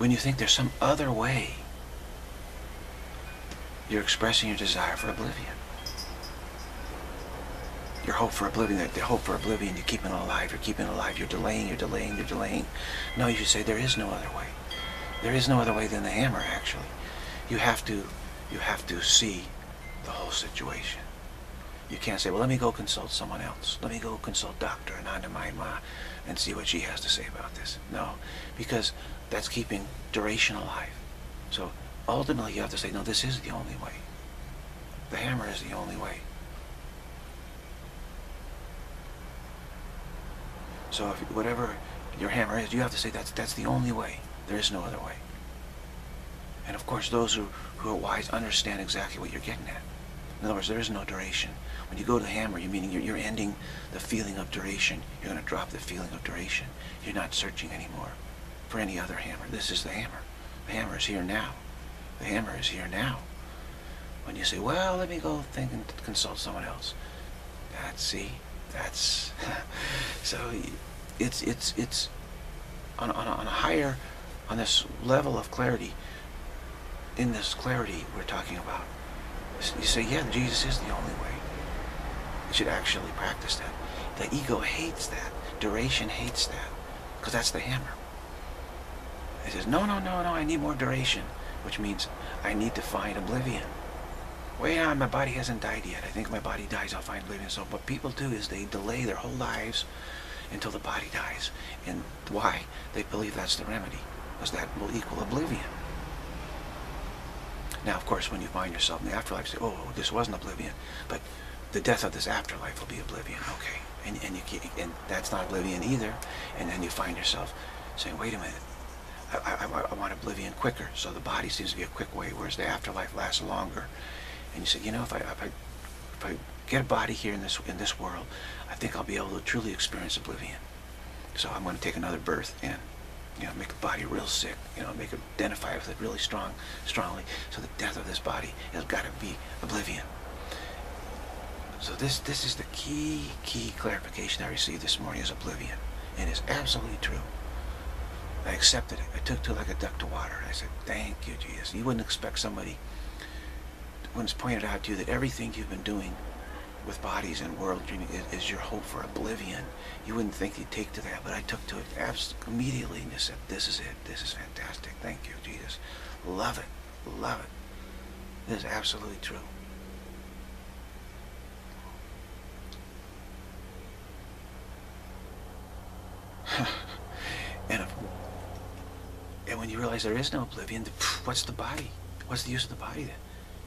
When you think there's some other way, you're expressing your desire for oblivion. Your hope for oblivion, the hope for oblivion, you're keeping it alive, you're keeping it alive, you're delaying, you're delaying, you're delaying. No, you should say there is no other way. There is no other way than the hammer, actually. You have to, you have to see the whole situation. You can't say, well, let me go consult someone else. Let me go consult Dr. Ananda Ma and see what she has to say about this. No, because that's keeping duration alive. So ultimately you have to say, no, this is the only way. The hammer is the only way. So if whatever your hammer is, you have to say that's that's the only way. There is no other way. And of course, those who, who are wise understand exactly what you're getting at. In other words, there is no duration. When you go to the hammer, you're meaning you're, you're ending the feeling of duration. You're going to drop the feeling of duration. You're not searching anymore for any other hammer. This is the hammer. The hammer is here now. The hammer is here now. When you say, well, let me go think and consult someone else. That's, see, that's, so it's, it's, it's on, on, on a higher, on this level of clarity, in this clarity we're talking about, you say, yeah, Jesus is the only way. You should actually practice that. The ego hates that. Duration hates that. Because that's the hammer. It says, no, no, no, no, I need more duration. Which means I need to find oblivion. Wait on, my body hasn't died yet. I think my body dies, I'll find oblivion. So what people do is they delay their whole lives until the body dies. And why? They believe that's the remedy. Because that will equal oblivion. Now, of course, when you find yourself in the afterlife, say, oh, this wasn't oblivion. But the death of this afterlife will be oblivion. Okay. And, and, you, and that's not oblivion either. And then you find yourself saying, wait a minute. I, I, I, want oblivion quicker. So the body seems to be a quick way, whereas the afterlife lasts longer. And you say, you know, if I, if I, if I get a body here in this, in this world, I think I'll be able to truly experience oblivion. So I'm going to take another birth and you know, make the body real sick, you know, make it identify with it really strong, strongly. So the death of this body has got to be oblivion. So this, this is the key, key clarification I received this morning is oblivion. And It is absolutely true. I accepted it. I took to it like a duck to water. I said, thank you, Jesus. You wouldn't expect somebody, when it's pointed out to you that everything you've been doing with bodies and world dreaming is, is, your hope for oblivion. You wouldn't think you'd take to that, but I took to it immediately and just said, this is it. This is fantastic. Thank you, Jesus. Love it. Love it. This is absolutely true. and, if, and when you realize there is no oblivion, what's the body? What's the use of the body then?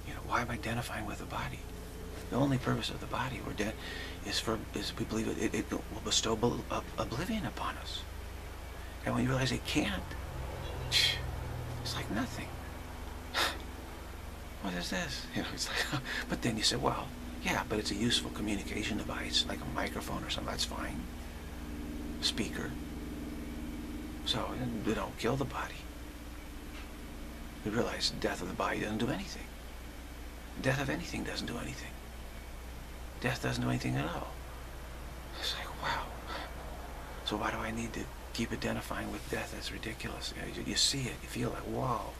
You know, why am I identifying with the body? The only purpose of the body we're dead is for is we believe it, it, it will bestow oblivion upon us. And when you realize it can't, it's like nothing. What is this? You know, it's like, but then you say, well, yeah, but it's a useful communication device, like a microphone or something. That's fine. Speaker. So they don't kill the body. We realize death of the body doesn't do anything. Death of anything doesn't do anything. Death doesn't do anything at all. It's like, wow. So why do I need to keep identifying with death? That's ridiculous. You, you see it. You feel it. wow.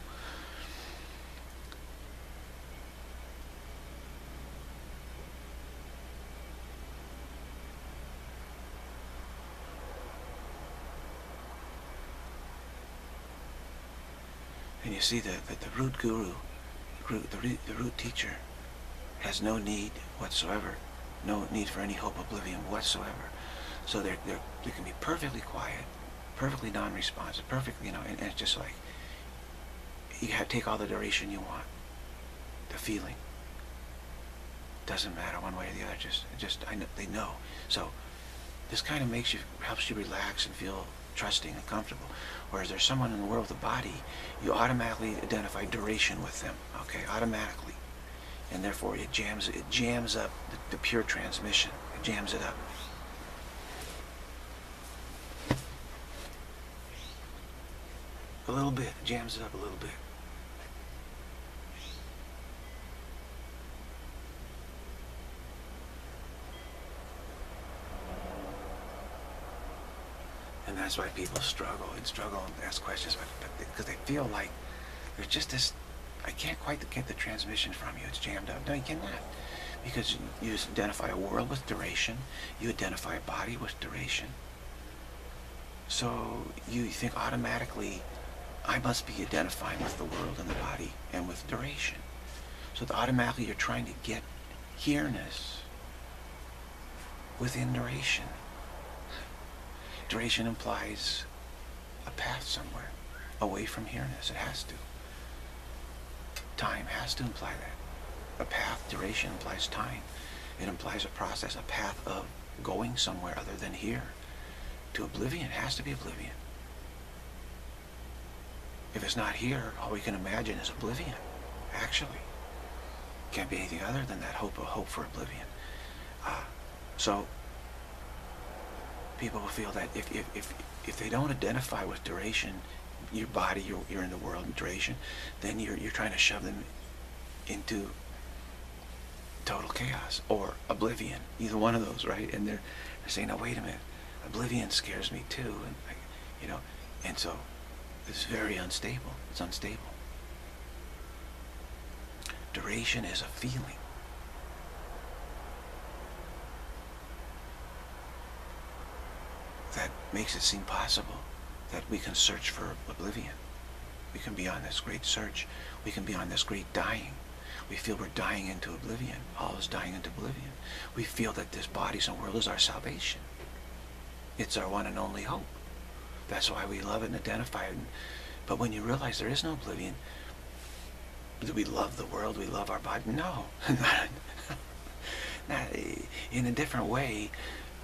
You see that the, the root guru, the root, the, the root teacher, has no need whatsoever no need for any hope oblivion whatsoever. So they're, they're, they can be perfectly quiet, perfectly non-responsive, perfectly, you know, and, and, it's just like, you have take all the duration you want. The feeling. Doesn't matter one way or the other, just, just, I know, they know. So, this kind of makes you, helps you relax and feel trusting and comfortable. Whereas there's someone in the world with a body, you automatically identify duration with them, okay, automatically and therefore it jams it jams up the, the pure transmission. It jams it up. A little bit, jams it up a little bit. And that's why people struggle and struggle and ask questions, but because they feel like there's just this, I can't quite get the transmission from you. It's jammed up. No, you cannot. Because you identify a world with duration. You identify a body with duration. So you think automatically, I must be identifying with the world and the body and with duration. So automatically you're trying to get here-ness within duration. Duration implies a path somewhere away from here-ness. It has to. Time has to imply that. A path, duration implies time. It implies a process, a path of going somewhere other than here. To oblivion, it has to be oblivion. If it's not here, all we can imagine is oblivion, actually. Can't be anything other than that hope of hope for oblivion. Uh, so people will feel that if, if, if, if they don't identify with duration, your body, you're, you're in the world in duration, then you're, you're trying to shove them into total chaos or oblivion, either one of those, right? And they're, they're saying, "No, wait a minute, oblivion scares me too," and I, you know, and so it's very unstable. It's unstable. Duration is a feeling. That makes it seem possible that we can search for oblivion. We can be on this great search. We can be on this great dying. We feel we're dying into oblivion. All is dying into oblivion. We feel that this body and world is our salvation. It's our one and only hope. That's why we love it and identify it. But when you realize there is no oblivion, do we love the world? We love our body? No. Not, in a different way,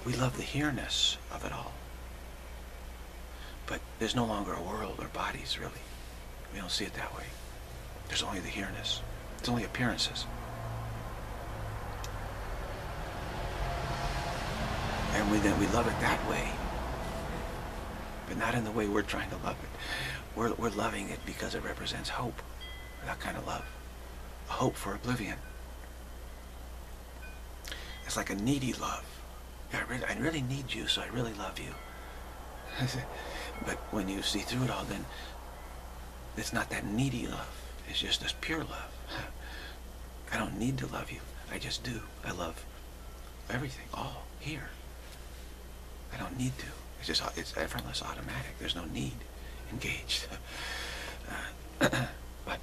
we love the here-ness of it all. But there's no longer a world or bodies, really. We don't see it that way. There's only the here-ness. It's only appearances. And we then we love it that way. But not in the way we're trying to love it. We're, we're loving it because it represents hope. That kind of love. A hope for oblivion. It's like a needy love. I really, I really need you, so I really love you. But when you see through it all, then it's not that needy love. It's just this pure love. I don't need to love you. I just do. I love everything, all, here. I don't need to. It's just, it's effortless, automatic. There's no need engaged. Uh, but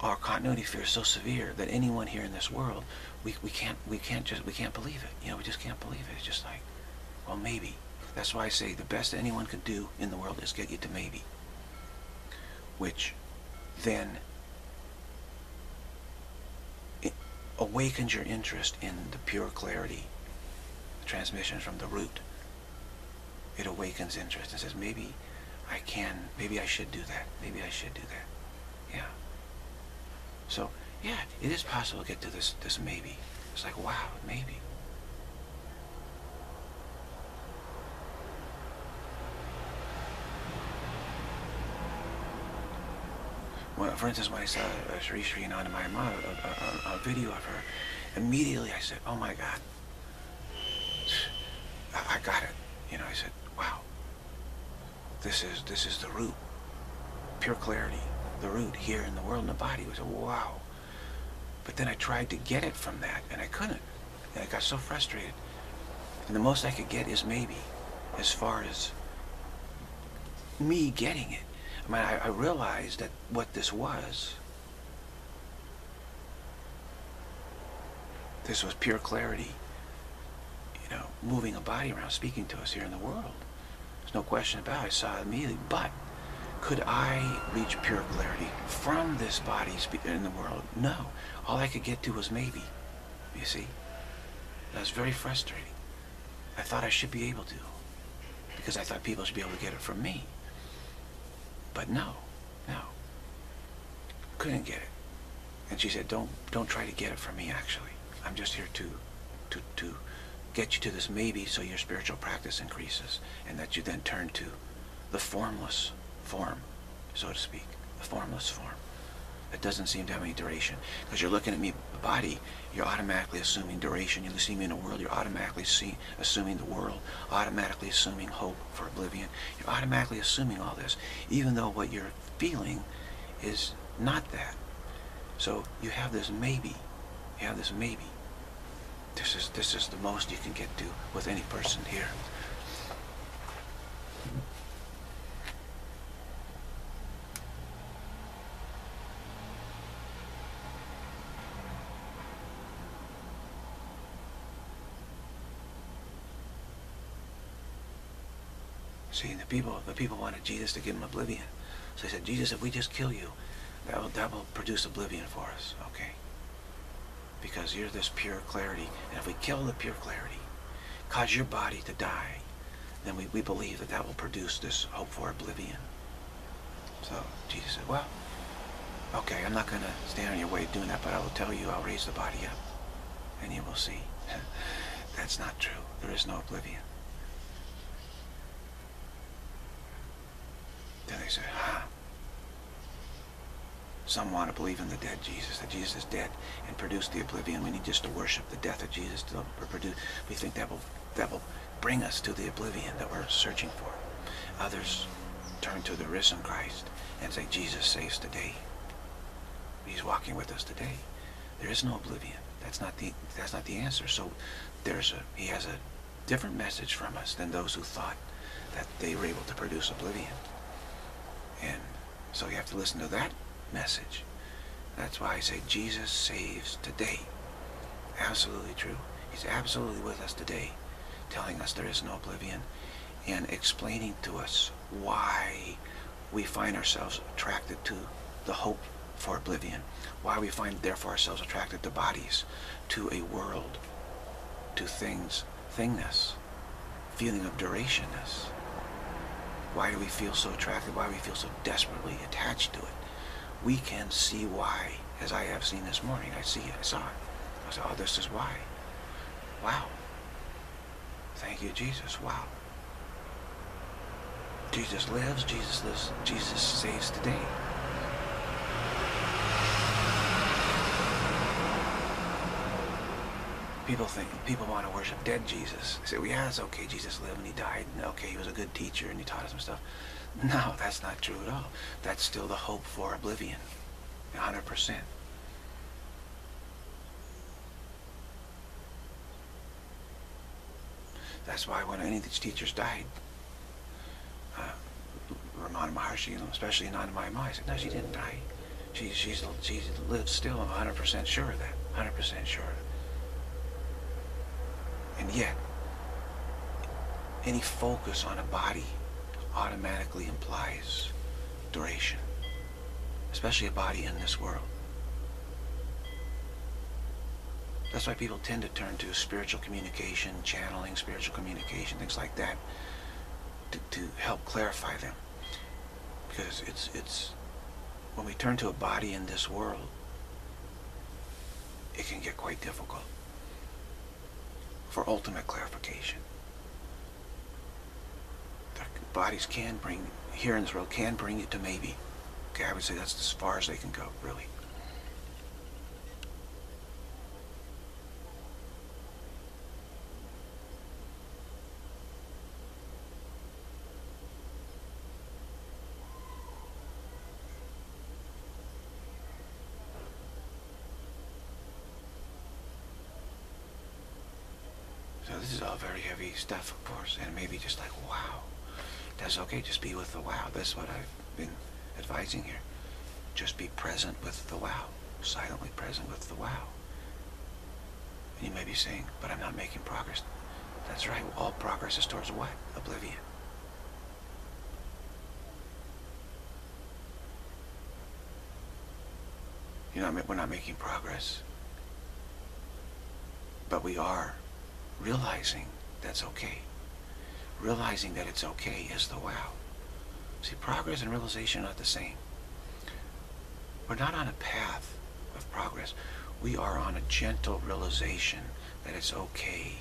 our continuity fear is so severe that anyone here in this world, we, we can't we can't just we can't believe it. You know, we just can't believe it. It's just like, well, maybe. That's why I say the best anyone can do in the world is get you to maybe, which then awakens your interest in the pure clarity, the transmission from the root. It awakens interest and says, maybe I can, maybe I should do that. Maybe I should do that. Yeah. So, yeah, it is possible to get to this, this maybe. It's like, wow, maybe. Well, for instance, when I saw uh, Sri Sri Anandamayi Ma, a, a, a, video of her, immediately I said, oh my God, I, I got it. You know, I said, wow, this is, this is the root, pure clarity the root here in the world in the body. was a wow. But then I tried to get it from that, and I couldn't. And I got so frustrated. And the most I could get is maybe, as far as me getting it. I mean, I, I realized that what this was, this was pure clarity, you know, moving a body around, speaking to us here in the world. There's no question about it. I saw it immediately. But could I reach pure clarity from this body in the world? No. All I could get to was maybe. You see? That was very frustrating. I thought I should be able to. Because I thought people should be able to get it from me. But no. No. Couldn't get it. And she said, don't, don't try to get it from me, actually. I'm just here to, to, to get you to this maybe so your spiritual practice increases. And that you then turn to the formless form, so to speak, a formless form. It doesn't seem to have any duration because you're looking at me body, you're automatically assuming duration. You see me in the world, you're automatically see, assuming the world, automatically assuming hope for oblivion. You're automatically assuming all this, even though what you're feeling is not that. So you have this maybe. You have this maybe. This is this is the most you can get to with any person here. See, the people, the people wanted Jesus to give them oblivion. So they said, Jesus, if we just kill you, that will, that will produce oblivion for us, okay? Because you're this pure clarity. And if we kill the pure clarity, cause your body to die, then we, we believe that that will produce this hope for oblivion. So Jesus said, well, okay, I'm not going to stand in your way of doing that, but I will tell you I'll raise the body up, and you will see. That's not true. There is no oblivion. They said, huh. Some want to believe in the dead Jesus, that Jesus is dead and produce the oblivion. We need just to worship the death of Jesus to produce. We think that will, that will bring us to the oblivion that we're searching for. Others turn to the risen Christ and say, Jesus saves today. He's walking with us today. There is no oblivion. That's not the, that's not the answer. So there's a, he has a different message from us than those who thought that they were able to produce oblivion. And so you have to listen to that message. That's why I say Jesus saves today. Absolutely true. He's absolutely with us today, telling us there is no oblivion and explaining to us why we find ourselves attracted to the hope for oblivion, why we find therefore ourselves attracted to bodies, to a world, to things, thingness, feeling of durationness. Why do we feel so attracted? Why do we feel so desperately attached to it? We can see why, as I have seen this morning. I see it. I saw it. I said, oh, this is why. Wow. Thank you, Jesus. Wow. Jesus lives. Jesus lives. Jesus saves today. People think, people want to worship dead Jesus. They say, well, yeah, it's okay. Jesus lived and he died. And okay, he was a good teacher and he taught us some stuff. No, that's not true at all. That's still the hope for oblivion. 100%. That's why when any of these teachers died, uh, Ramana Maharshi, especially Anandamayi Ma, said, no, she didn't die. She, she's, she lives still. I'm 100% sure of that. 100% sure. And yet, any focus on a body automatically implies duration, especially a body in this world. That's why people tend to turn to spiritual communication, channeling, spiritual communication, things like that, to, to help clarify them. Because it's, it's, when we turn to a body in this world, it can get quite difficult for ultimate clarification. The bodies can bring, here in world, can bring it to maybe. Okay, I would say that's as far as they can go, really. So this is all very heavy stuff, of course, and maybe just like, wow. That's okay, just be with the wow. That's what I've been advising here. Just be present with the wow. Silently present with the wow. And you may be saying, but I'm not making progress. That's right, all progress is towards what? Oblivion. You know, we're not making progress. But we are realizing that's okay. Realizing that it's okay is the wow. See, progress and realization are not the same. We're not on a path of progress. We are on a gentle realization that it's okay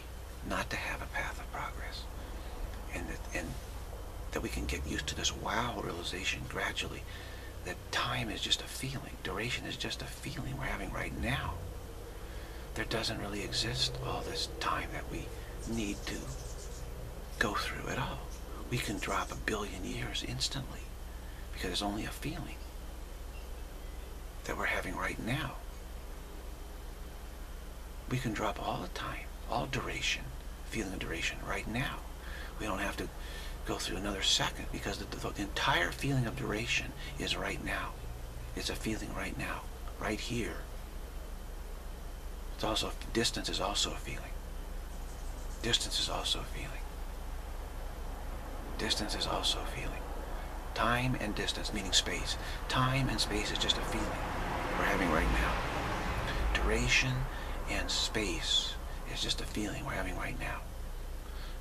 not to have a path of progress. And that, and that we can get used to this wow realization gradually. That time is just a feeling. Duration is just a feeling we're having right now. there doesn't really exist all this time that we need to go through at all. We can drop a billion years instantly because it's only a feeling that we're having right now. We can drop all the time, all duration, feeling of duration right now. We don't have to go through another second because the, the, the entire feeling of duration is right now. It's a feeling right now, right here. It's also, distance is also a feeling. Distance is also a feeling. Distance is also a feeling. Time and distance, meaning space. Time and space is just a feeling we're having right now. Duration and space is just a feeling we're having right now.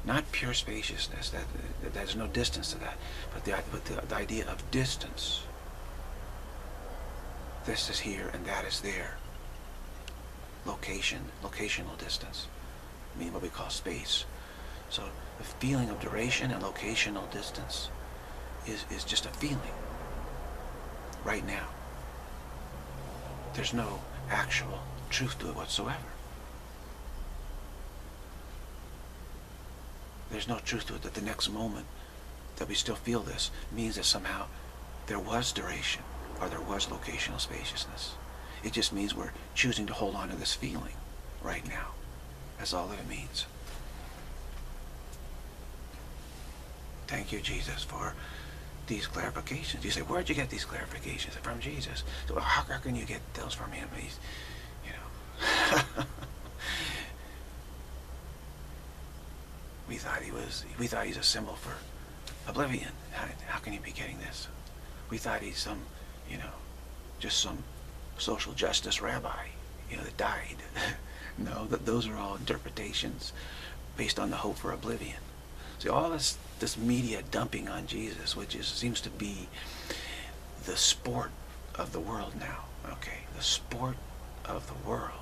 Not pure spaciousness, that, that there's no distance to that, but the, but the, the idea of distance. This is here and that is there. Location, locational distance, meaning what we call space. So the feeling of duration and locational distance is, is just a feeling right now. There's no actual truth to it whatsoever. There's no truth to it that the next moment that we still feel this means that somehow there was duration or there was locational spaciousness. It just means we're choosing to hold on to this feeling right now. That's all that it means. Thank you, Jesus, for these clarifications. You say, where'd you get these clarifications? From Jesus. So how, how can you get those from him? He's, you know. we thought he was, we thought he's a symbol for oblivion. How, how can he be getting this? We thought he's some, you know, just some social justice rabbi, you know, that died. no, that those are all interpretations based on the hope for oblivion. See, all this this media dumping on Jesus, which is seems to be the sport of the world now. Okay, the sport of the world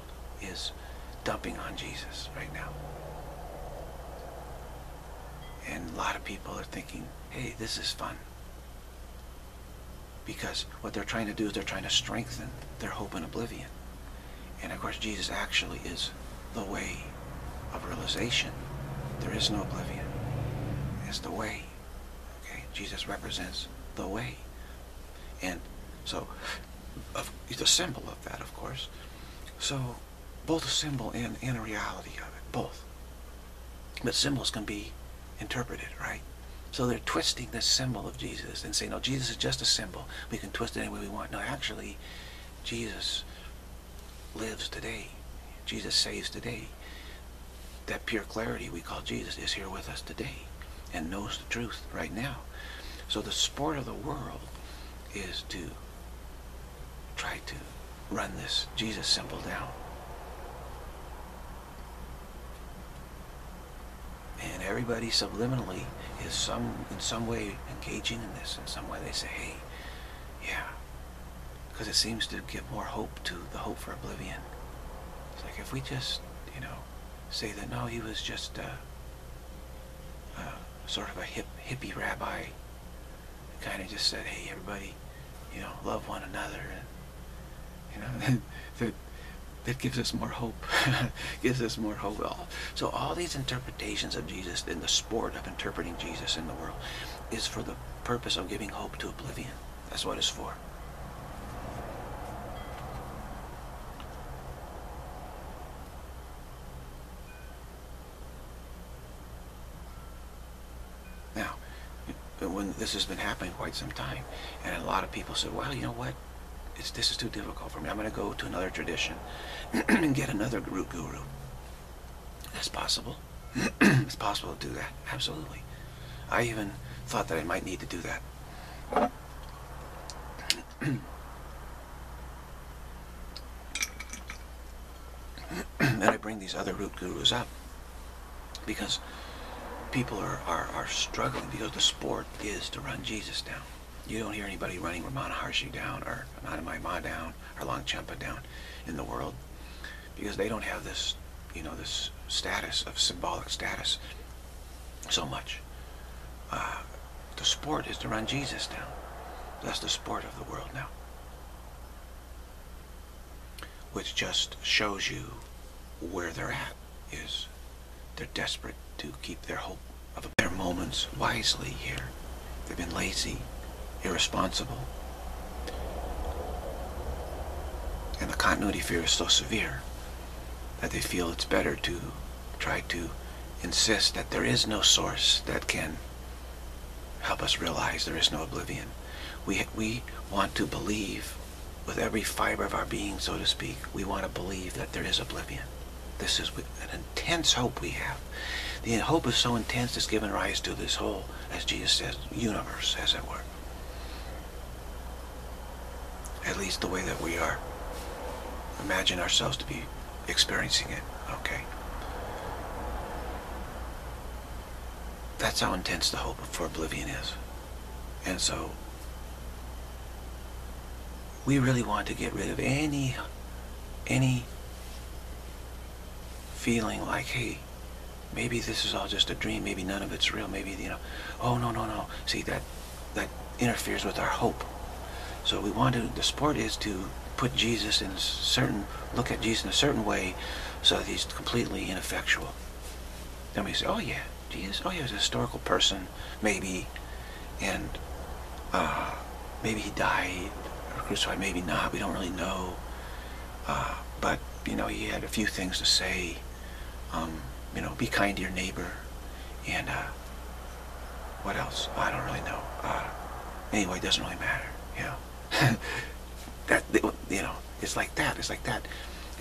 is dumping on Jesus right now. And a lot of people are thinking, hey, this is fun. Because what they're trying to do is they're trying to strengthen their hope in oblivion. And of course, Jesus actually is the way of realization. There is no oblivion is the way. Okay, Jesus represents the way. And so, of, he's a symbol of that, of course. So, both a symbol and, and a reality of it, both. But symbols can be interpreted, right? So they're twisting this symbol of Jesus and saying, no, Jesus is just a symbol. We can twist it any way we want. No, actually, Jesus lives today. Jesus saves today. That pure clarity we call Jesus is here with us today and knows the truth right now. So the sport of the world is to try to run this Jesus symbol down. And everybody subliminally is some in some way engaging in this. In some way they say, hey, yeah. Because it seems to give more hope to the hope for oblivion. It's like if we just, you know, say that no, he was just uh, uh, sort of a hip hippie rabbi kind of just said, hey, everybody, you know, love one another. And, you know, that, that gives us more hope. gives us more hope. All. So all these interpretations of Jesus in the sport of interpreting Jesus in the world is for the purpose of giving hope to oblivion. That's what it's for. This has been happening quite some time. And a lot of people said, well, you know what? It's, this is too difficult for me. I'm going to go to another tradition and get another root guru. That's possible. it's possible to do that. Absolutely. I even thought that I might need to do that. then I bring these other root gurus up because people are, are, are struggling because the sport is to run Jesus down. You don't hear anybody running Ramana Maharshi down or Ma down or Longchenpa down in the world because they don't have this, you know, this status of symbolic status so much. Uh, the sport is to run Jesus down. That's the sport of the world now. Which just shows you where they're at is they're desperate to keep their hope of their moments wisely here. They've been lazy, irresponsible. And the continuity fear is so severe that they feel it's better to try to insist that there is no source that can help us realize there is no oblivion. We, we want to believe with every fiber of our being, so to speak, we want to believe that there is oblivion. This is an intense hope we have. The hope is so intense it's given rise to this whole, as Jesus says, universe, as it were. At least the way that we are. Imagine ourselves to be experiencing it, okay? That's how intense the hope for oblivion is. And so we really want to get rid of any any feeling like, hey, maybe this is all just a dream, maybe none of it's real, maybe, you know, oh, no, no, no. See, that, that interferes with our hope. So we want to, the sport is to put Jesus in a certain, look at Jesus in a certain way so that he's completely ineffectual. Then we say, oh yeah, Jesus, oh yeah, he's a historical person, maybe, and uh, maybe he died, or crucified, maybe not. We don't really know. Uh, but, you know, he had a few things to say. Um, you know, be kind to your neighbor. And, uh, what else? I don't really know. Uh, anyway, it doesn't really matter, you know. that, you know, it's like that. It's like that.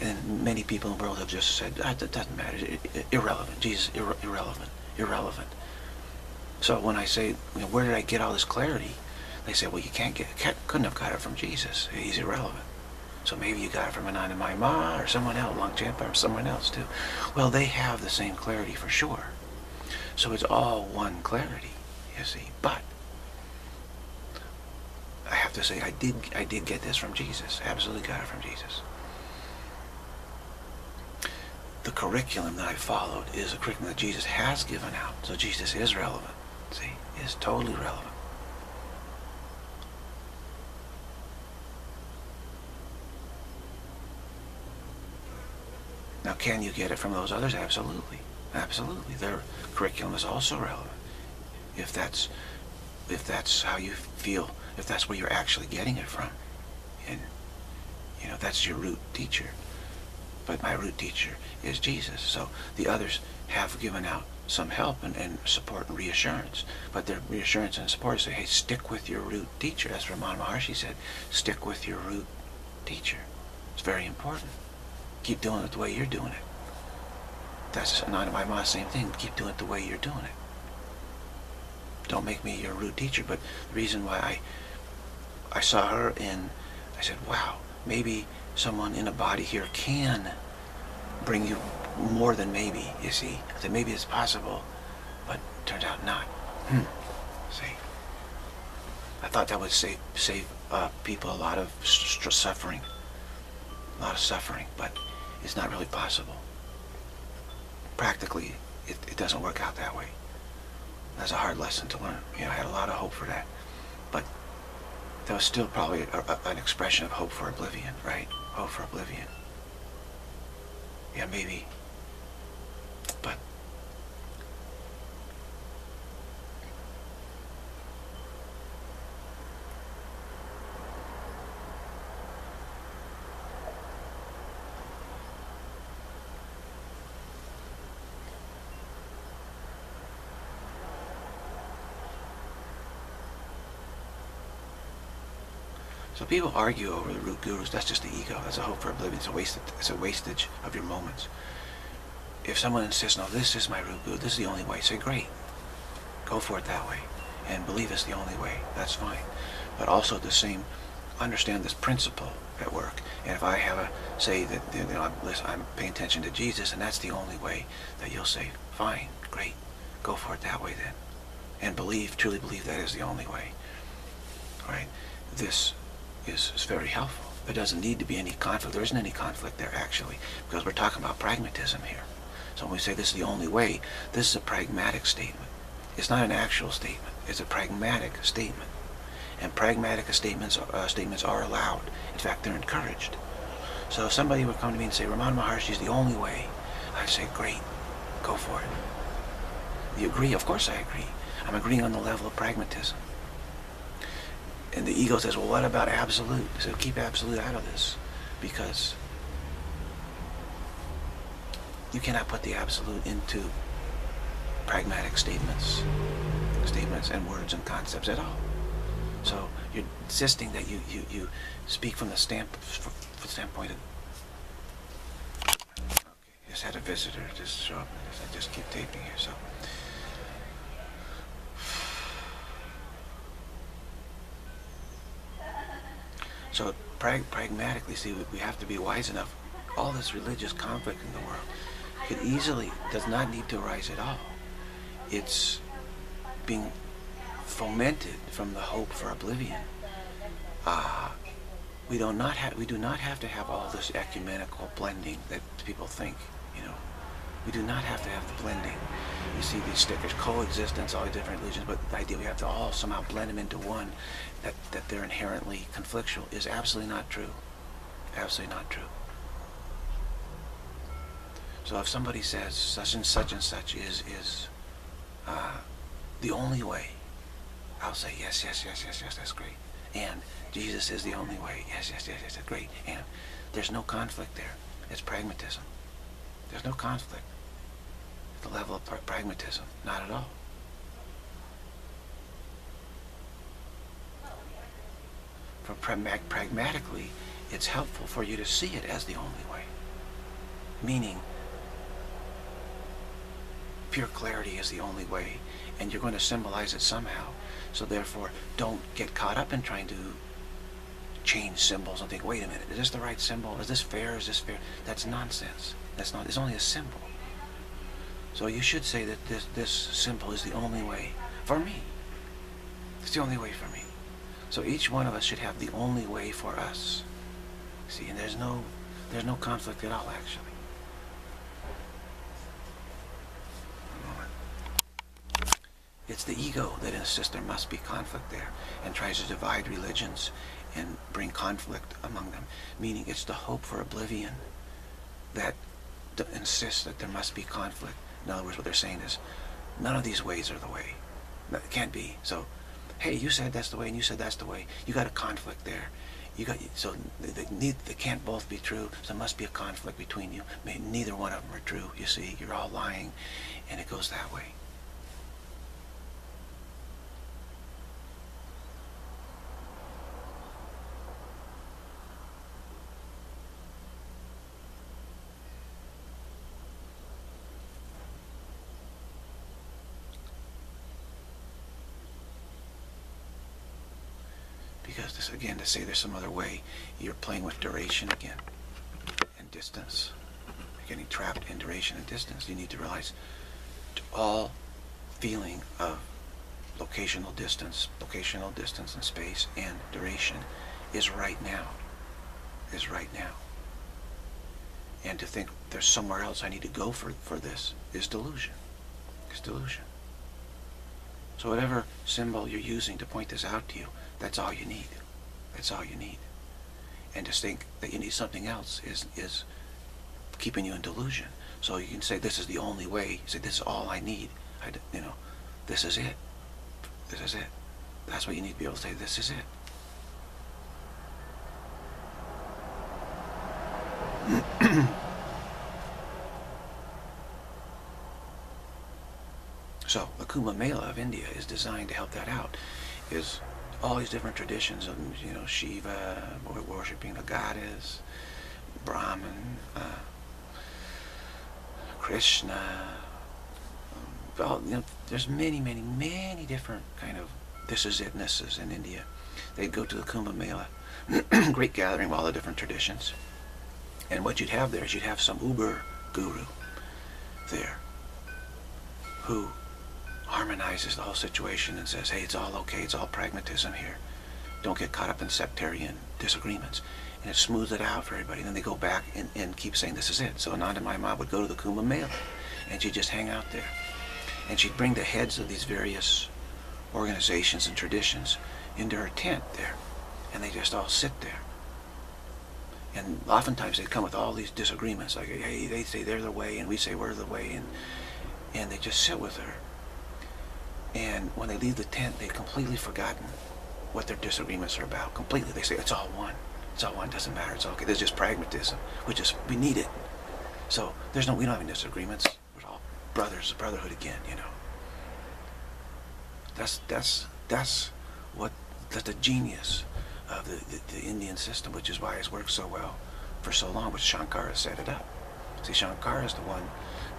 And many people in the world have just said, ah, that doesn't matter. Irrelevant. Jesus, ir irrelevant. Irrelevant. So when I say, you know, where did I get all this clarity? They say, well, you can't get, can't, couldn't have got it from Jesus. He's irrelevant. So maybe you got it from Anandamayi Ma or someone else, Longchenpa or someone else too. Well, they have the same clarity for sure. So it's all one clarity, you see. But I have to say, I did, I did get this from Jesus. Absolutely got it from Jesus. The curriculum that I followed is a curriculum that Jesus has given out. So Jesus is relevant. See, is totally relevant. Now, can you get it from those others? Absolutely. Absolutely. Their curriculum is also relevant. If that's, if that's how you feel, if that's where you're actually getting it from. And, you know, that's your root teacher. But my root teacher is Jesus. So the others have given out some help and, and support and reassurance. But their reassurance and support is say, hey, stick with your root teacher. As Ramana Maharshi said, stick with your root teacher. It's very important keep doing it the way you're doing it. That's not in my mom, same thing. Keep doing it the way you're doing it. Don't make me your rude teacher. But the reason why I I saw her and I said, wow, maybe someone in a body here can bring you more than maybe, you see. I said, maybe it's possible, but turns out not. Hmm. See? I thought that would save, save uh, people a lot of suffering. A lot of suffering, but it's not really possible. Practically, it, it doesn't work out that way. That's a hard lesson to learn. You know, I had a lot of hope for that. But that was still probably a, a, an expression of hope for oblivion, right? Hope for oblivion. Yeah, maybe. But People argue over the root gurus. That's just the ego. That's a hope for oblivion. It's a wasted. It's a wastage of your moments. If someone insists, no, this is my root guru. This is the only way. Say, great. Go for it that way, and believe it's the only way. That's fine. But also the same. Understand this principle at work. And if I have a say that you know, I'm, listen, I'm paying attention to Jesus, and that's the only way that you'll say, fine, great, go for it that way then, and believe, truly believe that is the only way. Right? This is, is very helpful. There doesn't need to be any conflict. There isn't any conflict there, actually, because we're talking about pragmatism here. So when we say this is the only way, this is a pragmatic statement. It's not an actual statement. It's a pragmatic statement. And pragmatic statements, uh, statements are allowed. In fact, they're encouraged. So if somebody would come to me and say, Ramana Maharshi is the only way, I'd say, great, go for it. You agree? Of course I agree. I'm agreeing on the level of pragmatism. And the ego says, well, what about absolute? So keep absolute out of this because you cannot put the absolute into pragmatic statements, statements and words and concepts at all. So you're insisting that you, you, you speak from the stamp, from the standpoint of just had a visitor just show up. I just keep taping here, so. So prag pragmatically, see, we have to be wise enough. All this religious conflict in the world could easily, does not need to arise at all. It's being fomented from the hope for oblivion. Uh, we do not have we do not have to have all this ecumenical blending that people think. You know, we do not have to have the blending. You see these stickers, coexistence, all the different religions, but the idea we have to all somehow blend them into one, that, that they're inherently conflictual, is absolutely not true. Absolutely not true. So if somebody says such and such and such is, is uh, the only way, I'll say yes, yes, yes, yes, yes, that's great. And Jesus is the only way. Yes, yes, yes, yes, that's great. And there's no conflict there. It's pragmatism. There's no conflict the level of pragmatism. Not at all. For pragmatically, it's helpful for you to see it as the only way. Meaning, pure clarity is the only way, and you're going to symbolize it somehow. So therefore, don't get caught up in trying to change symbols and think, wait a minute, is this the right symbol? Is this fair? Is this fair? That's nonsense. That's not, it's only a symbol. So you should say that this, this symbol is the only way for me. It's the only way for me. So each one of us should have the only way for us. See, and there's no, there's no conflict at all, actually. It's the ego that insists there must be conflict there and tries to divide religions and bring conflict among them. Meaning it's the hope for oblivion that insists that there must be conflict. In other words, what they're saying is, none of these ways are the way. It can't be. So, hey, you said that's the way, and you said that's the way. You got a conflict there. You got so they, they, they can't both be true. So there must be a conflict between you. Neither one of them are true. You see, you're all lying, and it goes that way. This again to say there's some other way you're playing with duration again and distance. You're getting trapped in duration and distance. You need to realize all feeling of locational distance locational distance and space and duration is right now is right now. And to think there's somewhere else I need to go for, for this is delusion. It's delusion. So whatever symbol you're using to point this out to you that's all you need. That's all you need. And to think that you need something else is, is keeping you in delusion. So you can say, this is the only way. You say, this is all I need. I, you know, this is it. This is it. That's what you need to be able to say, this is it. so the Mela of India is designed to help that out. Is all these different traditions of you know Shiva, worshiping the goddess, Brahman, uh, Krishna. Um, all, you know, there's many, many, many different kind of this is itnesses in India. They'd go to the Kumbh Mela, great gathering of all the different traditions. And what you'd have there is you'd have some uber guru there who harmonizes the whole situation and says, hey, it's all okay, it's all pragmatism here. Don't get caught up in sectarian disagreements. And it smooths it out for everybody. And then they go back and, and keep saying, this is it. So Anandamayi Ma would go to the Kumbh Mela and she'd just hang out there. And she'd bring the heads of these various organizations and traditions into her tent there. And they just all sit there. And oftentimes they come with all these disagreements, like, hey, they say they're the way, and we say we're the way, and, and they just sit with her. And when they leave the tent, they've completely forgotten what their disagreements are about. Completely. They say, it's all one. It's all one. It doesn't matter. It's all okay. There's just pragmatism. We just, we need it. So there's no, we don't have any disagreements. We're all brothers, brotherhood again, you know. That's, that's, that's what, that's the genius of the, the, the, Indian system, which is why it's worked so well for so long, which Shankara set it up. See, Shankara is the one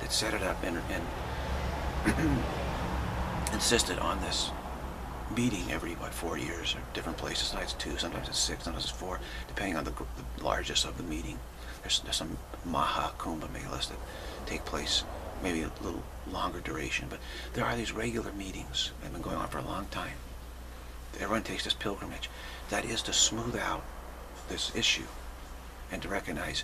that set it up and, and insisted on this meeting every, what, four years, or different places. Sometimes it's two, sometimes it's six, sometimes it's four, depending on the, the largest of the meeting. There's, there's some Maha Kumbh Melas that take place maybe a little longer duration, but there are these regular meetings that have been going on for a long time. Everyone takes this pilgrimage. That is to smooth out this issue and to recognize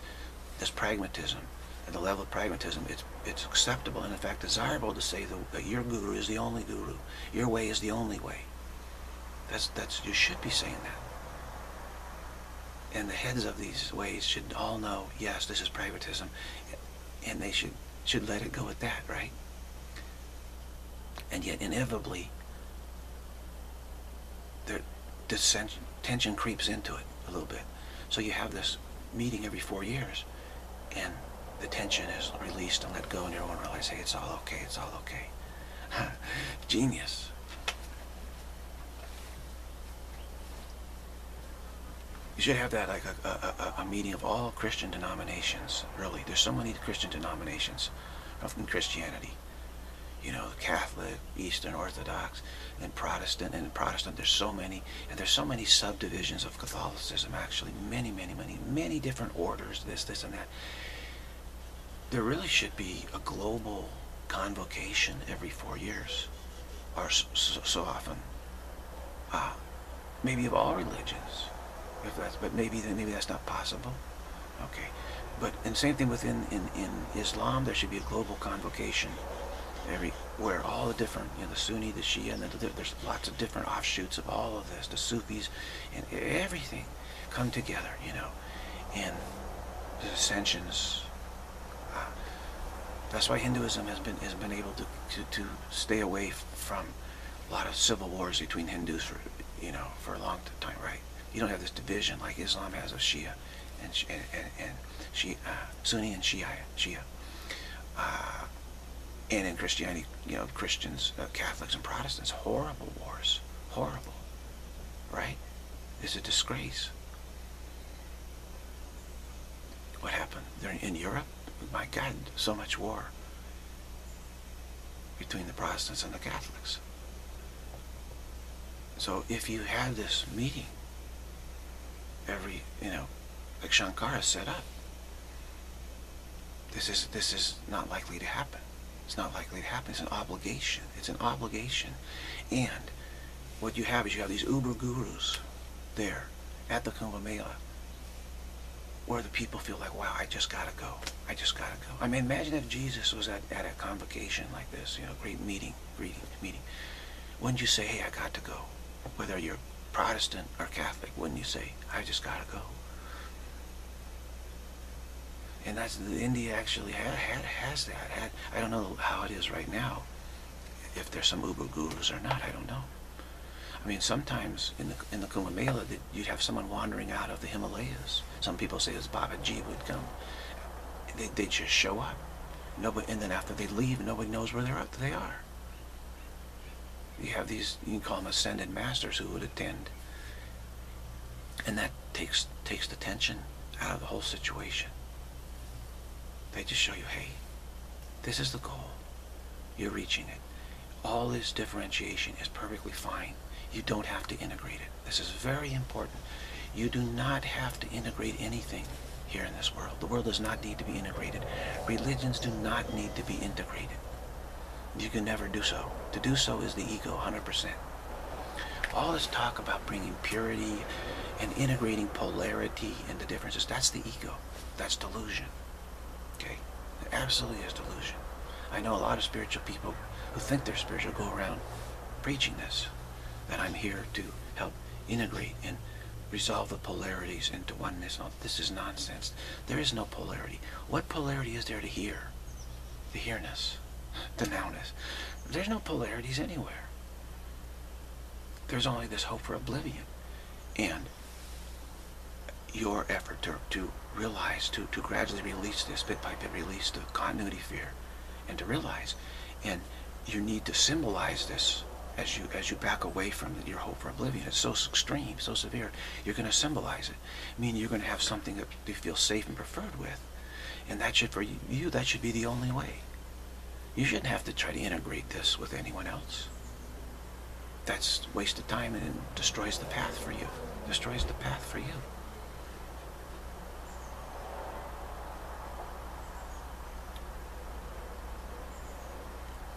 this pragmatism. At the level of pragmatism, it's, it's acceptable and in fact desirable to say that your guru is the only guru. Your way is the only way. That's, that's, you should be saying that. And the heads of these ways should all know, yes, this is pragmatism, and they should, should let it go at that, right? And yet inevitably, dissension, tension creeps into it a little bit. So you have this meeting every four years, and the tension is released and let go, and everyone realizes, hey, it's all okay, it's all okay. Genius. You should have that like a, a, a, meeting of all Christian denominations, really. There's so many Christian denominations in Christianity you know, Catholic, Eastern Orthodox, and Protestant, and Protestant, there's so many, and there's so many subdivisions of Catholicism, actually, many, many, many, many different orders, this, this, and that. There really should be a global convocation every four years, or so, so often. Uh, maybe of all religions, if that's, but maybe, maybe that's not possible. Okay. But, and same thing within in, in Islam, there should be a global convocation everywhere, all the different, you know, the Sunni, the Shia, and the, there's lots of different offshoots of all of this, the Sufis, and everything come together, you know, and the ascensions. That's why Hinduism has been has been able to, to, to stay away from a lot of civil wars between Hindus for you know for a long time, right? You don't have this division like Islam has of Shia and and and, and uh, Sunni and Shia. Shia. Uh, and in Christianity, you know, Christians, uh, Catholics, and Protestants, horrible wars, horrible, right? It's a disgrace. What happened? They're in Europe? My God, so much war between the Protestants and the Catholics. So if you have this meeting every, you know, like Shankara set up, this is this is not likely to happen. It's not likely to happen. It's an obligation. It's an obligation. And what you have is you have these uber gurus there at the Kumbh Mela where the people feel like, wow, I just gotta go. I just gotta go. I mean, imagine if Jesus was at, at a convocation like this, you know, great meeting, greeting, meeting. Wouldn't you say, hey, I got to go? Whether you're Protestant or Catholic, wouldn't you say, I just gotta go? and that's India actually had, had has that. Had, I don't know how it is right now. If there's some Uber gurus or not, I don't know. I mean, sometimes in the in the Kumbh Mela, you'd have someone wandering out of the Himalayas. Some people say it's Babaji would come. They they just show up. Nobody, and then after they leave, nobody knows where they're. They are. You have these. You can call them ascended masters who would attend, and that takes takes the tension out of the whole situation. They just show you, hey, this is the goal. You're reaching it. All this differentiation is perfectly fine. You don't have to integrate it. This is very important. You do not have to integrate anything here in this world. The world does not need to be integrated. Religions do not need to be integrated. You can never do so. To do so is the ego, 100%. All this talk about bringing purity and integrating polarity and the differences, that's the ego. That's delusion. Okay? It absolutely is delusion. I know a lot of spiritual people who think they're spiritual go around preaching this, that I'm here to help integrate and resolve the polarities into oneness. No, this is nonsense. There is no polarity. What polarity is there to hear? The hearness, the nowness. There's no polarities anywhere. There's only this hope for oblivion. And your effort to, to realize, to, to gradually release this, bit by bit release the continuity fear, and to realize, and you need to symbolize this as you as you back away from your hope for oblivion. It's so extreme, so severe. You're going to symbolize it, meaning you're going to have something that you feel safe and preferred with, and that should for you that should be the only way. You shouldn't have to try to integrate this with anyone else. That's wasted time and destroys the path for you. Destroys the path for you.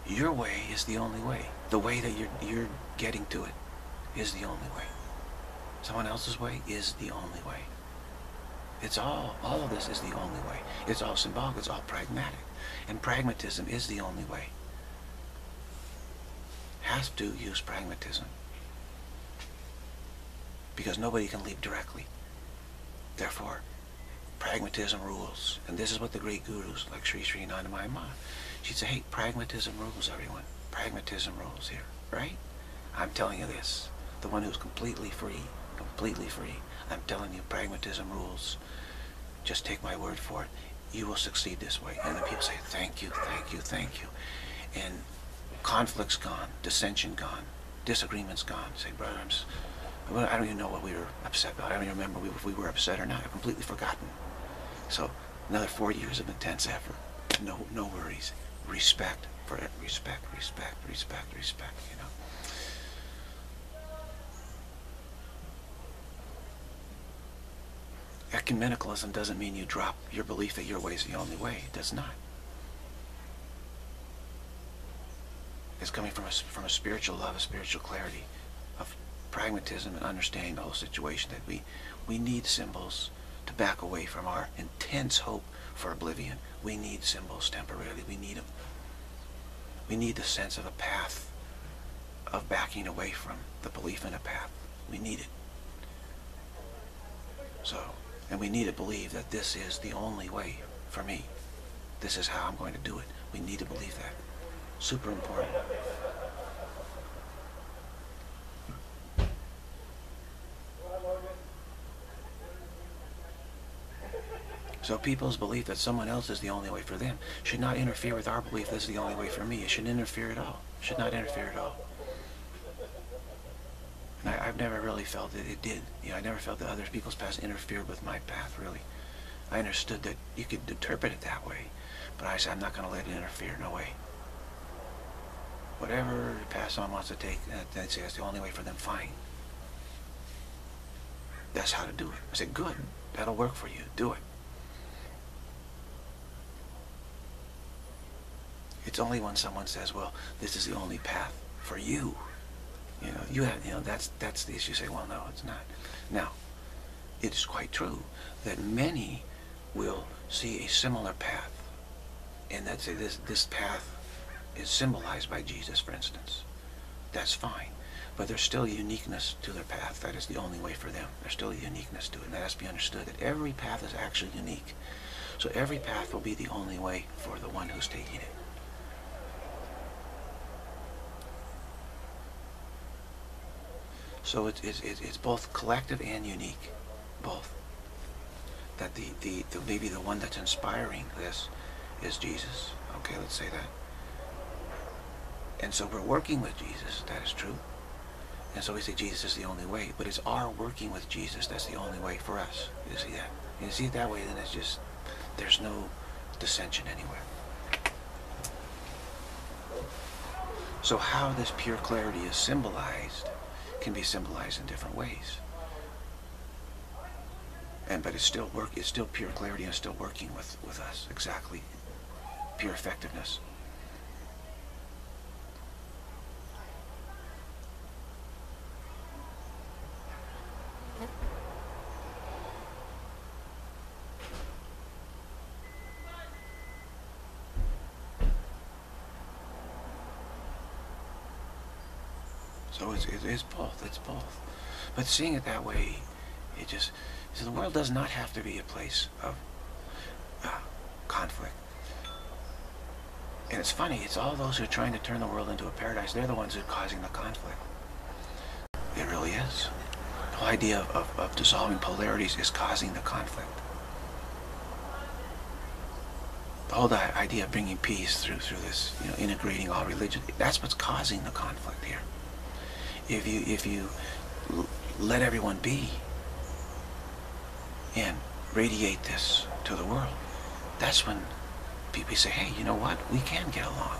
Your way is the only way. The way that you're, you're getting to it is the only way. Someone else's way is the only way. It's all, all of this is the only way. It's all symbolic, it's all pragmatic. And pragmatism is the only way. Has to use pragmatism. Because nobody can leap directly. Therefore, pragmatism rules. And this is what the great gurus like Sri Sri Anandamayi She'd say, hey, pragmatism rules, everyone. Pragmatism rules here, right? I'm telling you this. The one who's completely free, completely free. I'm telling you, pragmatism rules. Just take my word for it. You will succeed this way. And the people say, thank you, thank you, thank you. And conflict's gone, dissension gone, disagreement's gone. Say, brother, I'm I don't even know what we were upset about. I don't even remember if we were upset or not. I've completely forgotten. So another four years of intense effort. No, no worries respect for it. Respect, respect, respect, respect, you know. Ecumenicalism doesn't mean you drop your belief that your way is the only way. It does not. It's coming from a, from a spiritual love, a spiritual clarity of pragmatism and understanding the whole situation that we, we need symbols to back away from our intense hope for oblivion. We need symbols temporarily. We need them. We need the sense of a path, of backing away from the belief in a path. We need it. So, and we need to believe that this is the only way for me. This is how I'm going to do it. We need to believe that. Super important. So people's belief that someone else is the only way for them should not interfere with our belief this is the only way for me. It shouldn't interfere at all. It should not interfere at all. And I, have never really felt that it did. You know, I never felt that other people's paths interfered with my path, really. I understood that you could interpret it that way, but I said, I'm not going to let it interfere, no way. Whatever the path someone wants to take, they say that's the only way for them, fine. That's how to do it. I said, good, that'll work for you, do it. It's only when someone says, well, this is the only path for you. You know, you have, you know, that's, that's the issue. You say, well, no, it's not. Now, it is quite true that many will see a similar path and that say this, this path is symbolized by Jesus, for instance. That's fine. But there's still a uniqueness to their path. That is the only way for them. There's still a uniqueness to it. And that has to be understood that every path is actually unique. So every path will be the only way for the one who's taking it. So it's, it's, it's both collective and unique, both. That the, the, the, maybe the one that's inspiring this is Jesus. Okay, let's say that. And so we're working with Jesus, that is true. And so we say Jesus is the only way, but it's our working with Jesus that's the only way for us. You see that? You see it that way, then it's just, there's no dissension anywhere. So how this pure clarity is symbolized can be symbolized in different ways. And but it's still work it's still pure clarity and still working with, with us exactly. Pure effectiveness. So it's, it's both. It's both. But seeing it that way, It just, so the world does not have to be a place of uh, conflict. And it's funny, it's all those who are trying to turn the world into a paradise, they're the ones who are causing the conflict. It really is. The whole idea of, of, of dissolving polarities is causing the conflict. The whole idea of bringing peace through through this, you know, integrating all religion, that's what's causing the conflict here. If you if you let everyone be and radiate this to the world, that's when people say, hey, you know what? We can get along.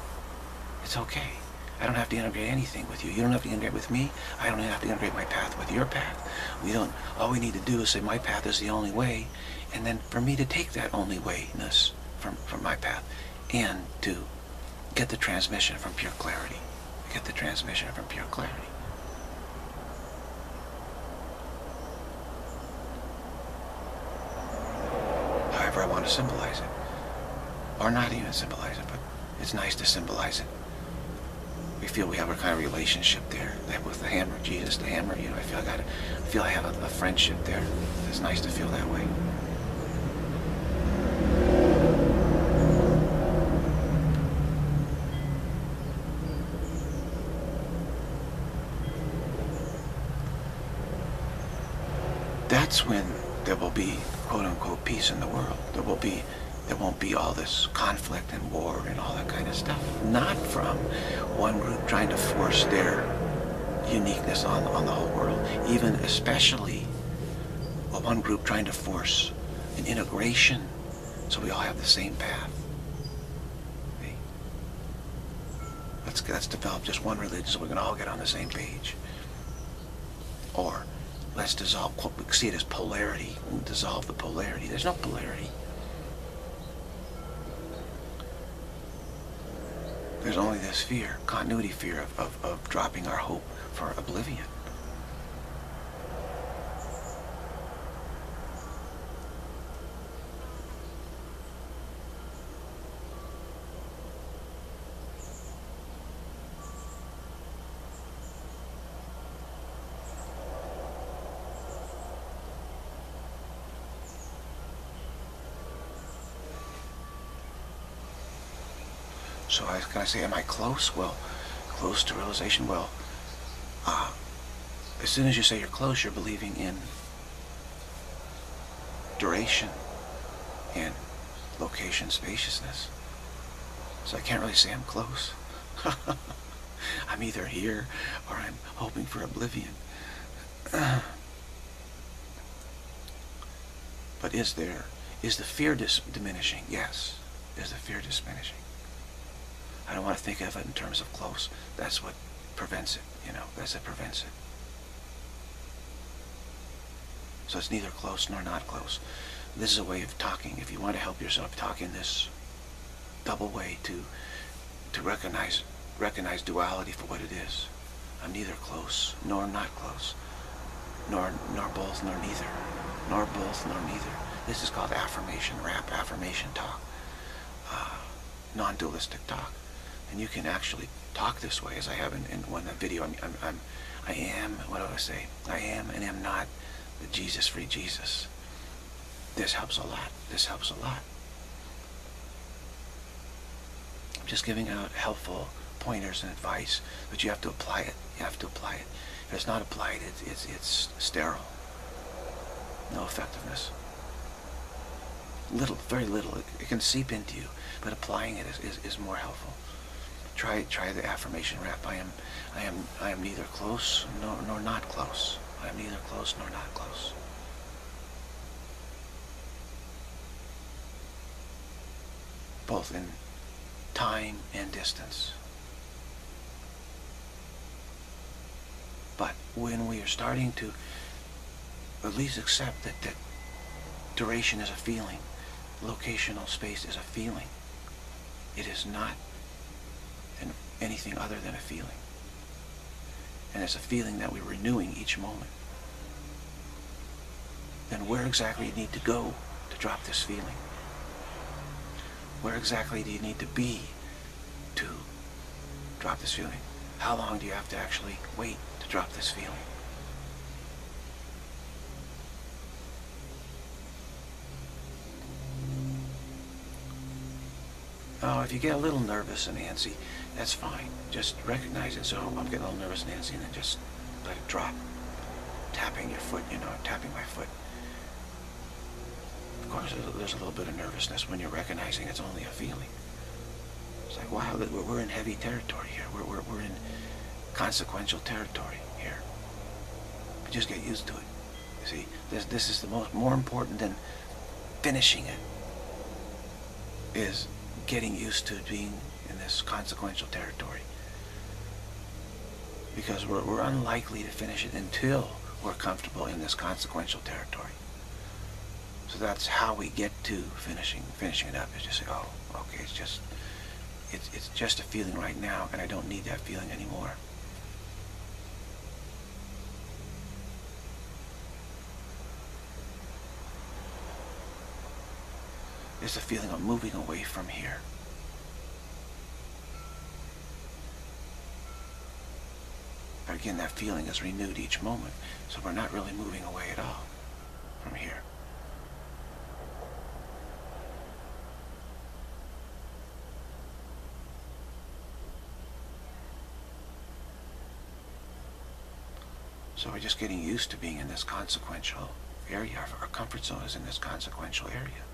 It's okay. I don't have to integrate anything with you. You don't have to integrate with me. I don't have to integrate my path with your path. We don't, all we need to do is say my path is the only way. And then for me to take that only wayness from, from my path and to get the transmission from pure clarity. Get the transmission from pure clarity. However I want to symbolize it. Or not even symbolize it, but it's nice to symbolize it we feel we have a kind of relationship there with the hammer, Jesus, the hammer. You know, I feel I got, I feel I have a, a friendship there. It's nice to feel that way. That's when there will be quote unquote peace in the world. There will be there won't be all this conflict and war and all that kind of stuff. Not from one group trying to force their uniqueness on, on the whole world. Even especially one group trying to force an integration so we all have the same path. Okay? Let's, let's develop just one religion so we can all get on the same page. Or let's dissolve, what we see it as polarity, We dissolve the polarity. There's no polarity. There's only this fear, continuity fear of, of, of dropping our hope for oblivion. So I can I say, am I close? Well, close to realization. Well, uh, as soon as you say you're close, you're believing in duration and location spaciousness. So I can't really say I'm close. I'm either here or I'm hoping for oblivion. but is there, is the fear diminishing? Yes. Is the fear diminishing? I don't want to think of it in terms of close. That's what prevents it, you know. That's what prevents it. So it's neither close nor not close. This is a way of talking. If you want to help yourself, talk in this double way to to recognize recognize duality for what it is. I'm neither close nor not close, nor nor both nor neither, nor both nor neither. This is called affirmation rap, affirmation talk, uh, non-dualistic talk and you can actually talk this way as I have in, in one video. I'm, I'm, I'm, I am, what do I say? I am and am not the Jesus free Jesus. This helps a lot. This helps a lot. I'm just giving out helpful pointers and advice, but you have to apply it. You have to apply it. If it's not applied, it's, it's, it's sterile. No effectiveness. Little, very little. It, it, can seep into you, but applying it is, is, is more helpful. Try try the affirmation rap. I am I am I am neither close nor nor not close. I am neither close nor not close. Both in time and distance. But when we are starting to at least accept that, that duration is a feeling, locational space is a feeling, it is not anything other than a feeling. And it's a feeling that we're renewing each moment. Then where exactly do you need to go to drop this feeling? Where exactly do you need to be to drop this feeling? How long do you have to actually wait to drop this feeling? Oh, if you get a little nervous and antsy, that's fine. Just recognize it. So I'm getting a little nervous and antsy, and then just let it drop. Tapping your foot, you know, tapping my foot. Of course, there's a little bit of nervousness when you're recognizing it's only a feeling. It's like, wow, we're in heavy territory here. We're, we're, we're in consequential territory here. But just get used to it. You see, this, this is the most, more important than finishing it, is getting used to being in this consequential territory. Because we're, we're unlikely to finish it until we're comfortable in this consequential territory. So that's how we get to finishing finishing it up. Is just say, oh, okay, it's just it's it's just a feeling right now, and I don't need that feeling anymore. It's a feeling of moving away from here. Again, that feeling is renewed each moment, so we're not really moving away at all from here. So we're just getting used to being in this consequential area. Our comfort zone is in this consequential area.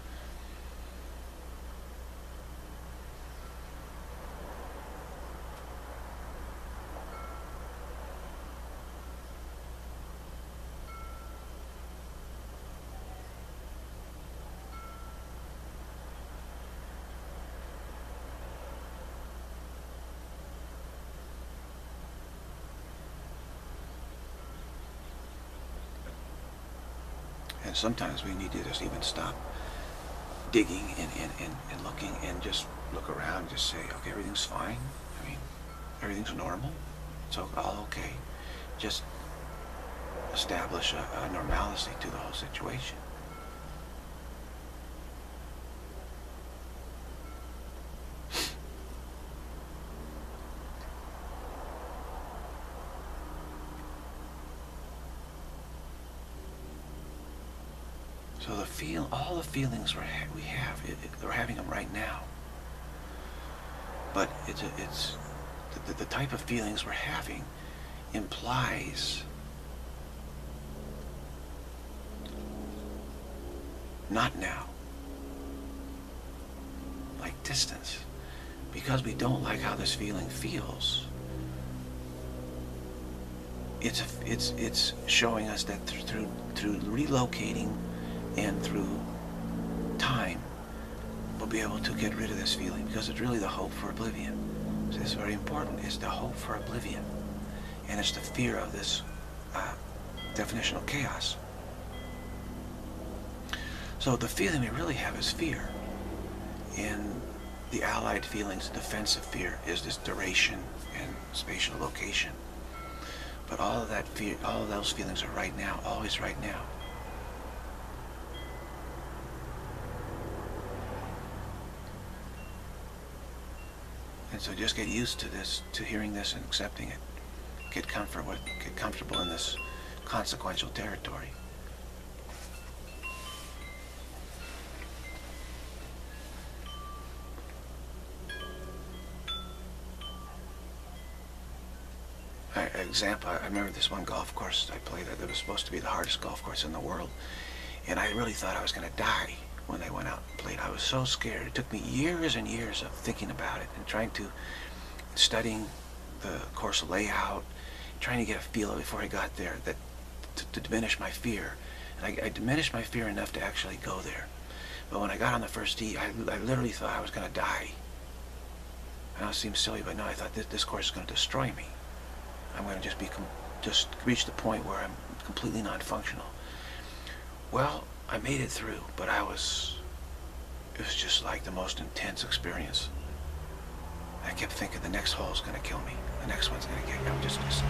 And sometimes we need to just even stop digging and, and, and, and looking and just look around and just say, okay, everything's fine. I mean, everything's normal. It's all okay. Just establish a, a normalcy to the whole situation. So the feel, all the feelings we're ha we have, it, it, we're having them right now. But it's a, it's the, the type of feelings we're having implies not now, like distance, because we don't like how this feeling feels. It's a, it's it's showing us that through through relocating and through time we'll be able to get rid of this feeling because it's really the hope for oblivion. So it's very important. It's the hope for oblivion. And it's the fear of this uh, definitional chaos. So the feeling we really have is fear. And the allied feelings, defensive fear, is this duration and spatial location. But all of that fear, all of those feelings are right now, always right now. So just get used to this, to hearing this and accepting it. Get comfort get comfortable in this consequential territory. I, example, I remember this one golf course I played that was supposed to be the hardest golf course in the world. And I really thought I was going to die when they went out and played. I was so scared. It took me years and years of thinking about it and trying to, studying the course layout, trying to get a feel before I got there that to, to diminish my fear. And I, I, diminished my fear enough to actually go there. But when I got on the first tee, I, I literally thought I was going to die. I know it seems silly, but no, I thought this, this course is going to destroy me. I'm going to just be just reach the point where I'm completely non-functional. Well, I made it through, but I was, it was just like the most intense experience. I kept thinking the next hole is going to kill me. The next one's to get me. I'm just, just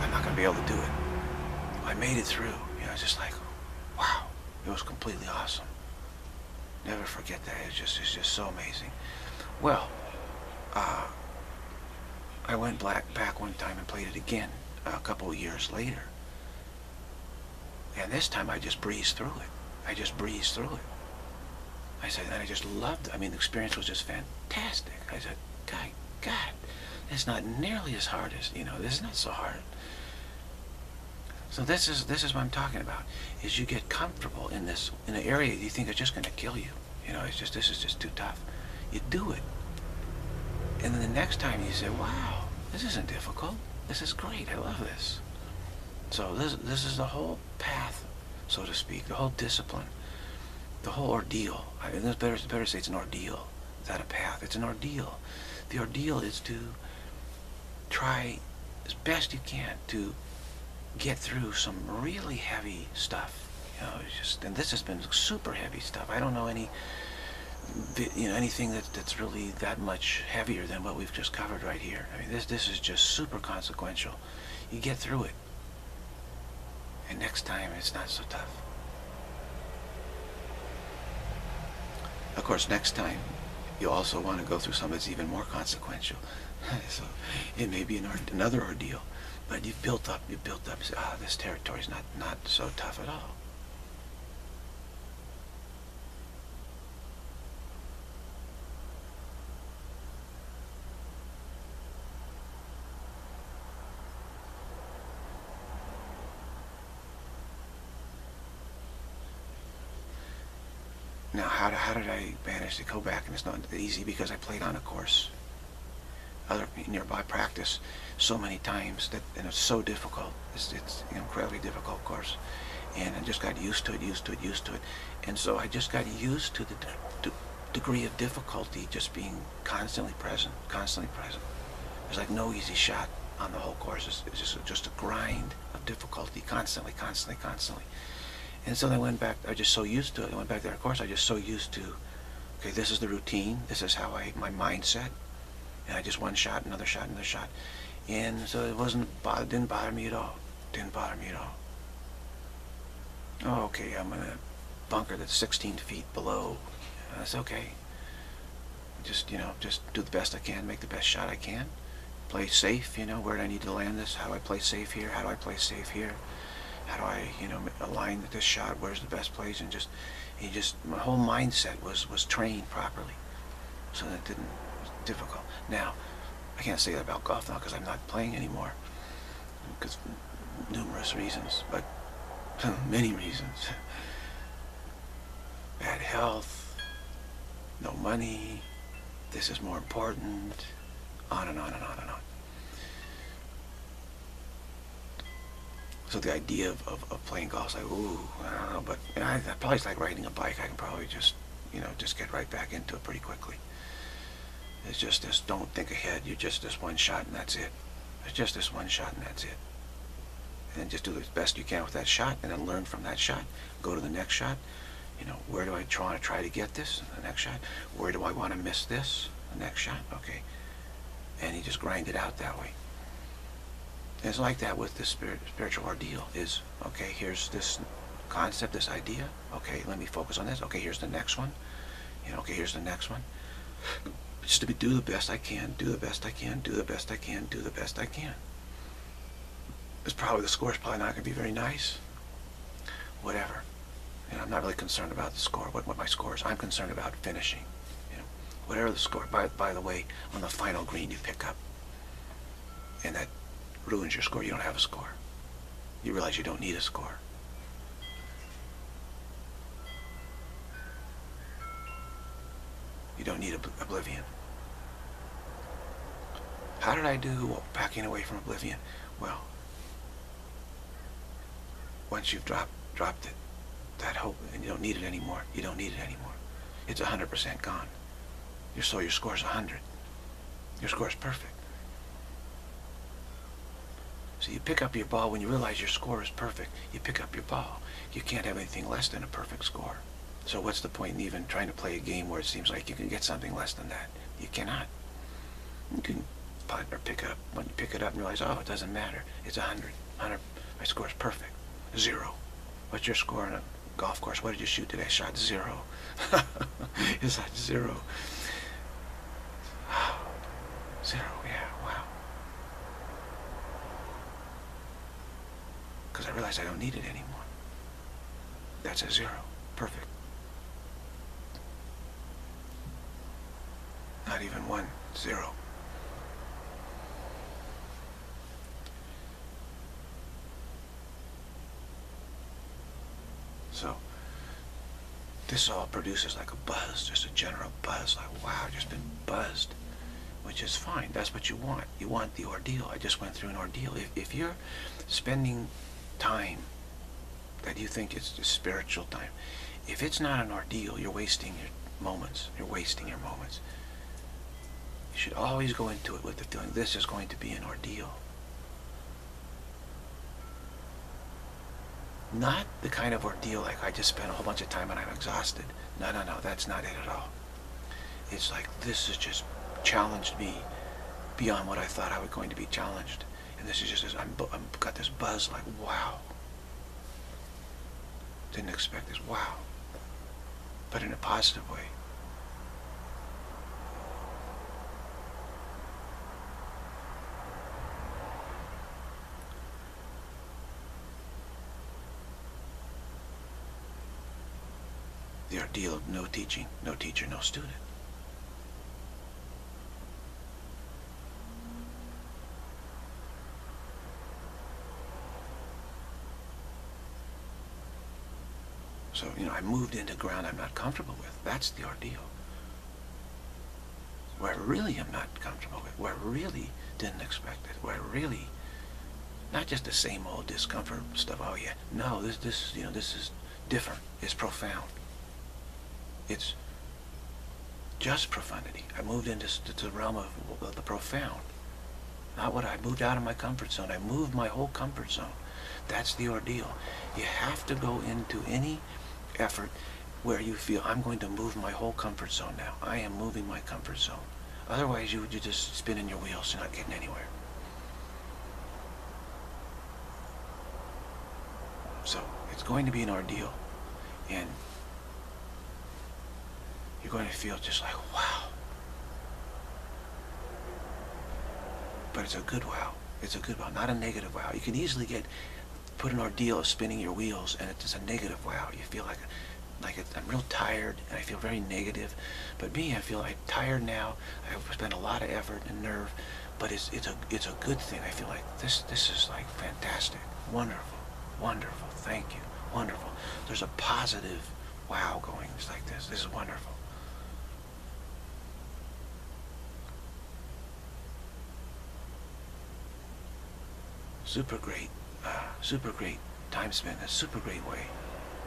I'm not to be able to do it. I made it through. You know, just like, wow, it was completely awesome. Never forget that. It's just, it's just so amazing. Well, uh, I went black back one time and played it again a couple years later. And this time I just breezed through it. I just breezed through it. I said, and I just loved it. I mean, the experience was just fantastic. I said, God, God, it's not nearly as hard as, you know, this is not so hard. So this is this is what I'm talking about. Is you get comfortable in this in an area you think is just going to kill you. You know, it's just this is just too tough. You do it, and then the next time you say, "Wow, this isn't difficult. This is great. I love this." So this this is the whole path, so to speak, the whole discipline, the whole ordeal. I mean, it's better better say it's an ordeal. It's not a path. It's an ordeal. The ordeal is to try as best you can to get through some really heavy stuff. You know, it's just and this has been super heavy stuff. I don't know any you know anything that that's really that much heavier than what we've just covered right here. I mean, this this is just super consequential. You get through it, and next time it's not so tough. Of course, next time you also want to go through something that's even more consequential. so it may be an or another ordeal. But you've built up, you've built up, ah, oh, this territory's not, not so tough at all. Now, how, how did I manage to go back? And it's not easy because I played on a course other nearby practice so many times that and it's so difficult. It's, it's incredibly difficult course. And I just got used to it, used to it, used to it. And so I just got used to the degree of difficulty just being constantly present, constantly present. There's like no easy shot on the whole course. It's, it's just, just a grind of difficulty, constantly, constantly, constantly. And so I went back, I just so used to it. I went back to that course, I just so used to, okay, this is the routine, this is how I, my mindset, and I just one shot, another shot, another shot. And so it wasn't, bother, didn't bother me at all. Didn't bother me at all. Oh, okay, I'm in a bunker that's 16 feet below. That's okay. Just, you know, just do the best I can, make the best shot I can. Play safe, you know, where do I need to land this? How do I play safe here? How do I play safe here? How do I, you know, align this shot? Where's the best place? And just, he just, my whole mindset was, was trained properly. So that didn't, difficult. Now, I can't say that about golf now because I'm not playing anymore. Because numerous reasons, but many reasons. Bad health, no money, this is more important, on and on and on and on. So the idea of, of, of playing golf is like, ooh, I don't know, but know, I, probably like riding a bike. I can probably just, you know, just get right back into it pretty quickly. It's just this, don't think ahead. You're just this one shot and that's it. It's just this one shot and that's it. And just do the best you can with that shot and then learn from that shot. Go to the next shot. You know, where do I try to try to get this? The next shot. Where do I want to miss this? The next shot. Okay. And you just grind it out that way. And it's like that with this spirit, spiritual ordeal is, okay, here's this concept, this idea. Okay, let me focus on this. Okay, here's the next one. You know, okay, here's the next one just to be, do the best I can, do the best I can, do the best I can, do the best I can. It's probably the score is probably not going to be very nice. Whatever. You know, I'm not really concerned about the score, what, what my score is. I'm concerned about finishing. You know, whatever the score. By, by the way, on the final green you pick up, and that ruins your score. You don't have a score. You realize you don't need a score. You don't need oblivion. How did I do backing away from oblivion? Well, once you've dropped, dropped it, that hope, and you don't need it anymore, you don't need it anymore. It's 100% gone. So your score's 100. Your score's perfect. So you pick up your ball when you realize your score is perfect. You pick up your ball. You can't have anything less than a perfect score. So what's the point in even trying to play a game where it seems like you can get something less than that? You cannot. You can putt or pick up. When you pick it up and realize, oh, it doesn't matter. It's 100. 100. My score is perfect. Zero. What's your score on a golf course? What did you shoot today? I shot zero. Is that zero? Zero, yeah, wow. Because I realized I don't need it anymore. That's a zero. Perfect. not even one, zero. So this all produces like a buzz, just a general buzz, like wow, just been buzzed, which is fine. That's what you want. You want the ordeal. I just went through an ordeal. If, if you're spending time that you think is just spiritual time, if it's not an ordeal, you're wasting your moments. You're wasting your moments. You should always go into it with the feeling this is going to be an ordeal. Not the kind of ordeal like I just spent a whole bunch of time and I'm exhausted. No, no, no, that's not it at all. It's like this has just challenged me beyond what I thought I was going to be challenged. And this is just, I'm, I'm got this buzz like, wow. Didn't expect this, wow. But in a positive way. the ordeal of no teaching, no teacher, no student. You know, I moved into ground I'm not comfortable with. That's the ordeal. Where I really am not comfortable with, where I really didn't expect it, where I really, not just the same old discomfort stuff, oh yeah, no, this, this, you know, this is different, it's profound. It's just profundity. I moved into the realm of, of the profound. Not what I moved out of my comfort zone. I moved my whole comfort zone. That's the ordeal. You have to go into any effort where you feel I'm going to move my whole comfort zone now. I am moving my comfort zone. Otherwise, you, you just spinning your wheels. You're not getting anywhere. So it's going to be an ordeal. And you're going to feel just like, wow. But it's a good wow. It's a good wow, not a negative wow. You can easily get put an ordeal of spinning your wheels and it's a negative wow. You feel like like I'm real tired and I feel very negative. But me, I feel like tired now. I've spent a lot of effort and nerve, but it's it's a it's a good thing. I feel like this this is like fantastic, wonderful, wonderful. Thank you, wonderful. There's a positive wow going. It's like this. This is wonderful. super great, super great time spent, a super great way.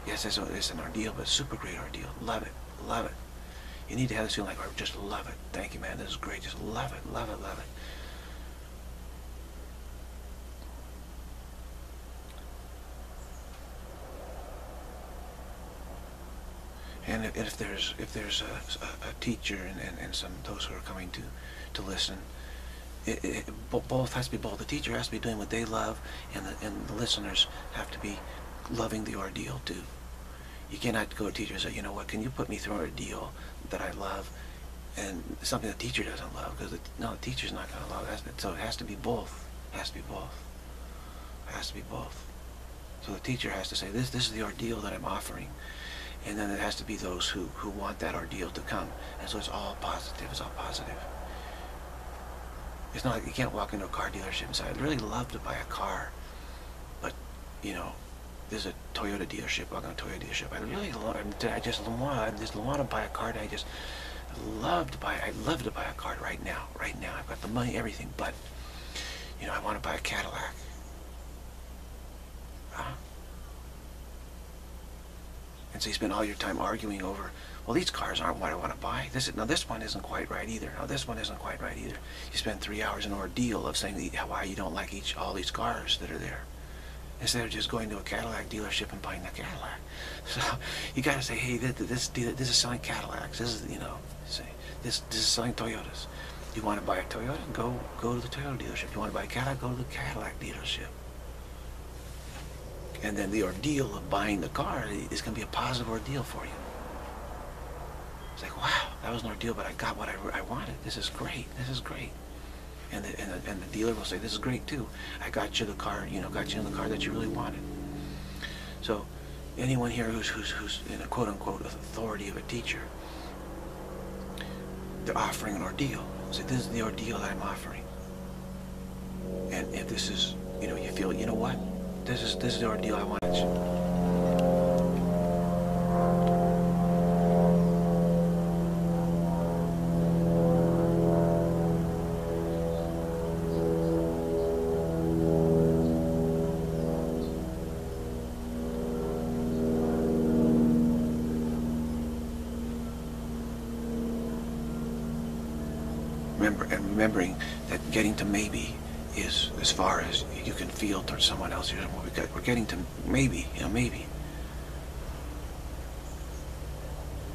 Yes, it's, it's an ordeal, but super great ordeal. Love it, love it. You need to have this feeling like, I just love it. Thank you, man. This is great. Just love it, love it, love it. And if, there's if there's a, a, a teacher and, and, and some those who are coming to to listen, it, it, both has to be both. The teacher has to be doing what they love, and the, and the listeners have to be loving the ordeal too. You cannot go to teacher and say, you know what, can you put me through an ordeal that I love, and something the teacher doesn't love, because no, the teacher's not going to love that. So it has to be both. It has to be both. It has to be both. So the teacher has to say, this, this is the ordeal that I'm offering. And then it has to be those who, who want that ordeal to come. And so it's all positive. It's all positive. It's not like you can't walk into a car dealership and say, I'd really love to buy a car, but, you know, there's a Toyota dealership, walk in a Toyota dealership. I really love, I just want, just want to buy a car, I just love to buy, I'd love to buy a car right now, right now. I've got the money, everything, but, you know, I want to buy a Cadillac. Huh? And so you spend all your time arguing over well, these cars aren't what I want to buy. This is, now this one isn't quite right either. Now this one isn't quite right either. You spend three hours in an ordeal of saying why you don't like each all these cars that are there. Instead of just going to a Cadillac dealership and buying the Cadillac. So you got to say, hey, this, this, this is selling Cadillacs. This is, you know, say, this, this is selling Toyotas. You want to buy a Toyota? Go, go to the Toyota dealership. You want to buy a Cadillac? Go to the Cadillac dealership. And then the ordeal of buying the car is going to be a positive ordeal for you. Like, wow, that was an ordeal, but I got what I, I wanted. This is great. This is great. And the, and, the, and the dealer will say, this is great too. I got you the car, you know, got you in the car that you really wanted. So anyone here who's, who's, who's in a quote-unquote authority of a teacher, they're offering an ordeal. Say, this is the ordeal that I'm offering. And if this is, you know, you feel, you know what? This is this is the ordeal I want. Getting to maybe is as far as you can feel towards someone else. You know, we're getting to maybe, you know, maybe.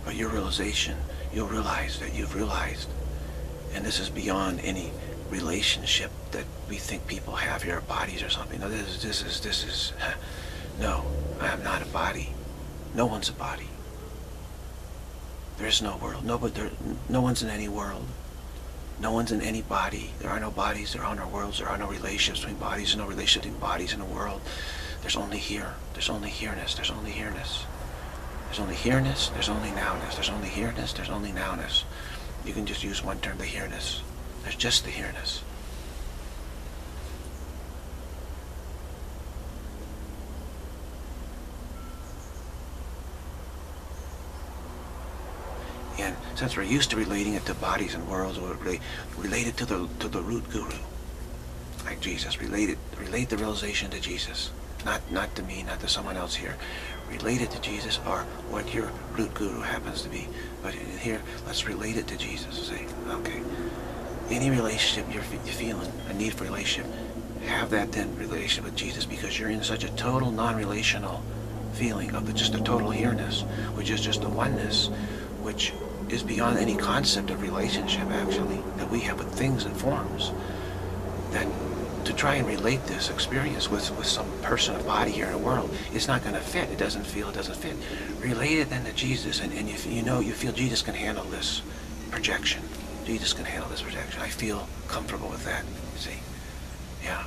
But your realization, you'll realize that you've realized, and this is beyond any relationship that we think people have here, bodies or something. No, this is, this is, this is, no, I am not a body. No one's a body. There is no world. No, but there, no one's in any world. No one's in any body. There are no bodies. There are no worlds. There are no relationships between bodies. There's no relationship between bodies in the world. There's only here. There's only here-ness. There's only here-ness. There's only here-ness. There's only now-ness. There's only here-ness. There's only now-ness. You can just use one term, the here-ness. There's just the here-ness. And since we're used to relating it to bodies and worlds, we're relate, it to the to the root guru, like Jesus. Relate it, relate the realization to Jesus, not not to me, not to someone else here. Relate it to Jesus or what your root guru happens to be. But here, let's relate it to Jesus. Say, okay, any relationship you're, you're feeling a need for relationship, have that then relationship with Jesus because you're in such a total non-relational feeling of the, just a total here-ness, which is just the oneness, which is beyond any concept of relationship, actually, that we have with things and forms. That to try and relate this experience with, with some person, a body here in the world, it's not going to fit. It doesn't feel, it doesn't fit. Relate it then to Jesus, and, and you, you know, you feel Jesus can handle this projection. Jesus can handle this projection. I feel comfortable with that, see? Yeah.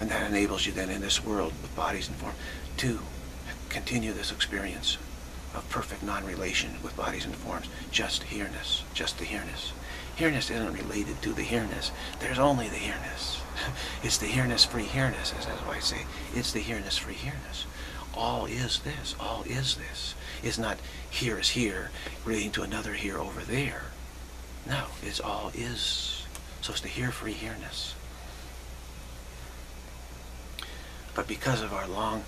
And that enables you then in this world with bodies and form to continue this experience of perfect non-relation with bodies and forms, just here-ness, just the here-ness. Here-ness isn't related to the here-ness. There's only the here-ness. it's the here-ness free here-ness, as I say. It's the here-ness free here-ness. All is this. All is this. It's not here is here relating to another here over there. No, it's all is. So it's the here free here-ness. But because of our long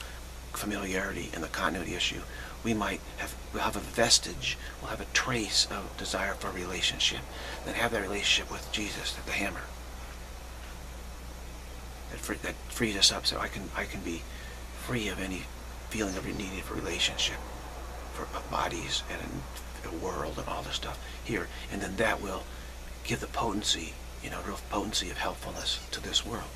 familiarity in the continuity issue, we might have we'll have a vestige, we'll have a trace of desire for relationship, then have that relationship with Jesus, the hammer. That, free, that frees us up so I can I can be free of any feeling of needing for relationship, for bodies and a world and all this stuff here, and then that will give the potency, you know, real potency of helpfulness to this world.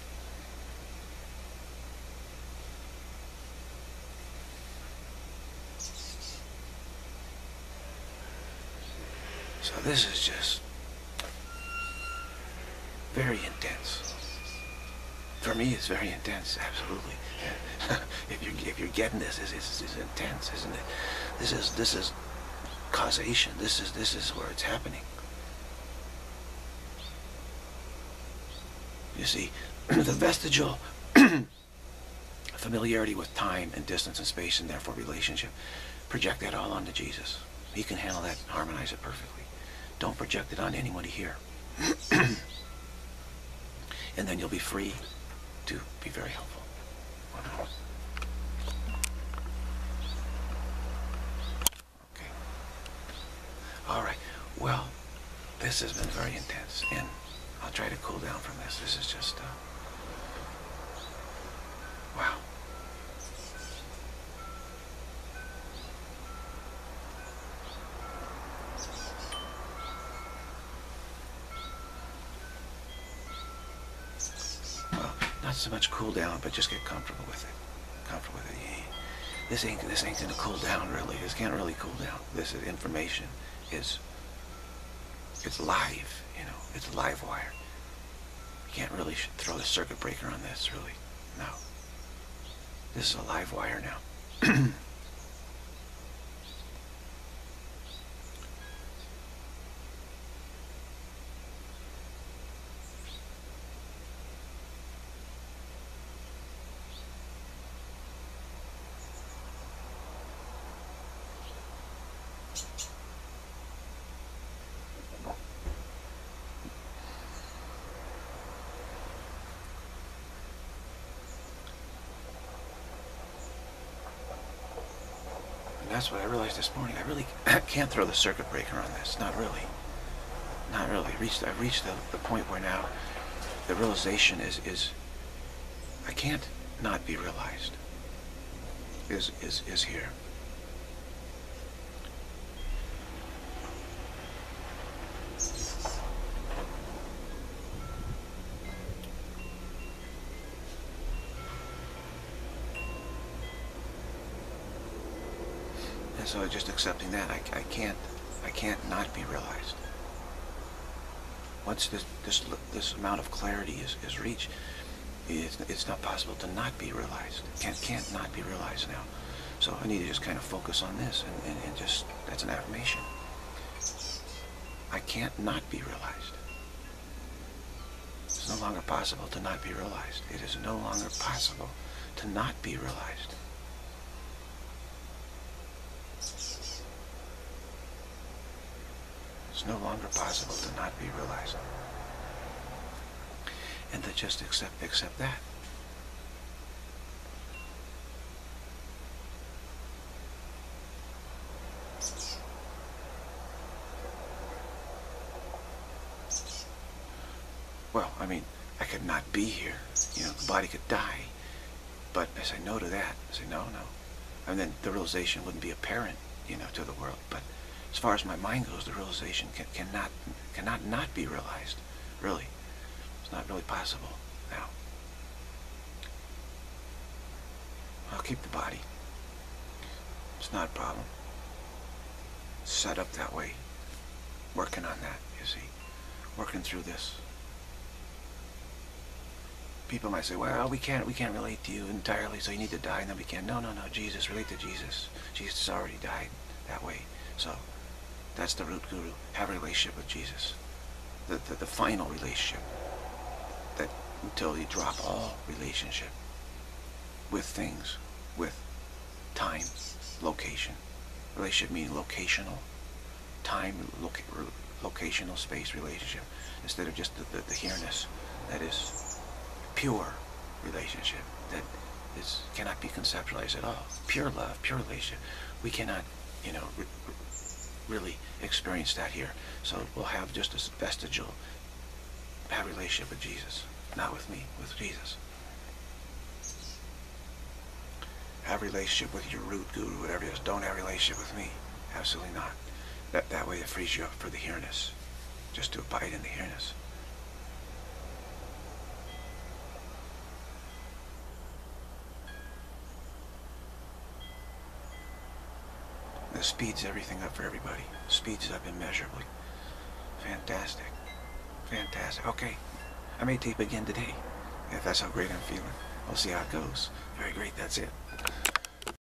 So this is just very intense. For me, it's very intense, absolutely. if you're if you're getting this, it's, it's, it's intense, isn't it? This is this is causation. This is this is where it's happening. You see, the vestigial familiarity with time and distance and space and therefore relationship, project that all onto Jesus. He can handle that, harmonize it perfectly. Don't project it on anybody here. and then you'll be free to be very helpful. Okay. All right. Well, this has been very intense, and I'll try to cool down from this. This is just, uh, wow. Not so much cool down, but just get comfortable with it. Comfortable with it. This ain't this ain't gonna cool down really. This can't really cool down. This is information is it's live, you know. It's live wire. You can't really throw the circuit breaker on this, really. No. This is a live wire now. what I realized this morning. I really can't throw the circuit breaker on this. Not really. Not really. I reached, I've reached the, the point where now the realization is, is I can't not be realized. Is, is, is here. So just accepting that, I, I can't, I can't not be realized. Once this, this, this amount of clarity is, is reached, it's, it's not possible to not be realized. Can't, can't not be realized now. So I need to just kind of focus on this and, and, and just, that's an affirmation. I can't not be realized. It's no longer possible to not be realized. It is no longer possible to not be realized. No longer possible to not be realized. And to just accept, accept that. Well, I mean, I could not be here. You know, the body could die. But I say no to that. I say no, no. And then the realization wouldn't be apparent, you know, to the world. But as far as my mind goes, the realization can, cannot cannot not be realized. Really, it's not really possible now. I'll keep the body. It's not a problem. It's set up that way. Working on that, you see. Working through this. People might say, well, we can't, we can't relate to you entirely, so you need to die, and then we can. No, no, no, Jesus, relate to Jesus. Jesus already died that way. So that's the root guru. Have a relationship with Jesus. The, the, the final relationship. That until you drop all relationship with things, with time, location. Relationship meaning locational. Time, loca locational space relationship. Instead of just the, the, the here-ness. That is pure relationship. That is cannot be conceptualized at all. Pure love, pure relationship. We cannot, you know, really experience that here. So we'll have just a vestigial have relationship with Jesus. Not with me, with Jesus. Have relationship with your root guru, whatever it is. Don't have relationship with me. Absolutely not. That, that way it frees you up for the here-ness. Just to abide in the here-ness. Speeds everything up for everybody. Speeds up immeasurably. Fantastic. Fantastic. Okay. I may tape again today. If that's how great I'm feeling. We'll see how it goes. Very great. That's it.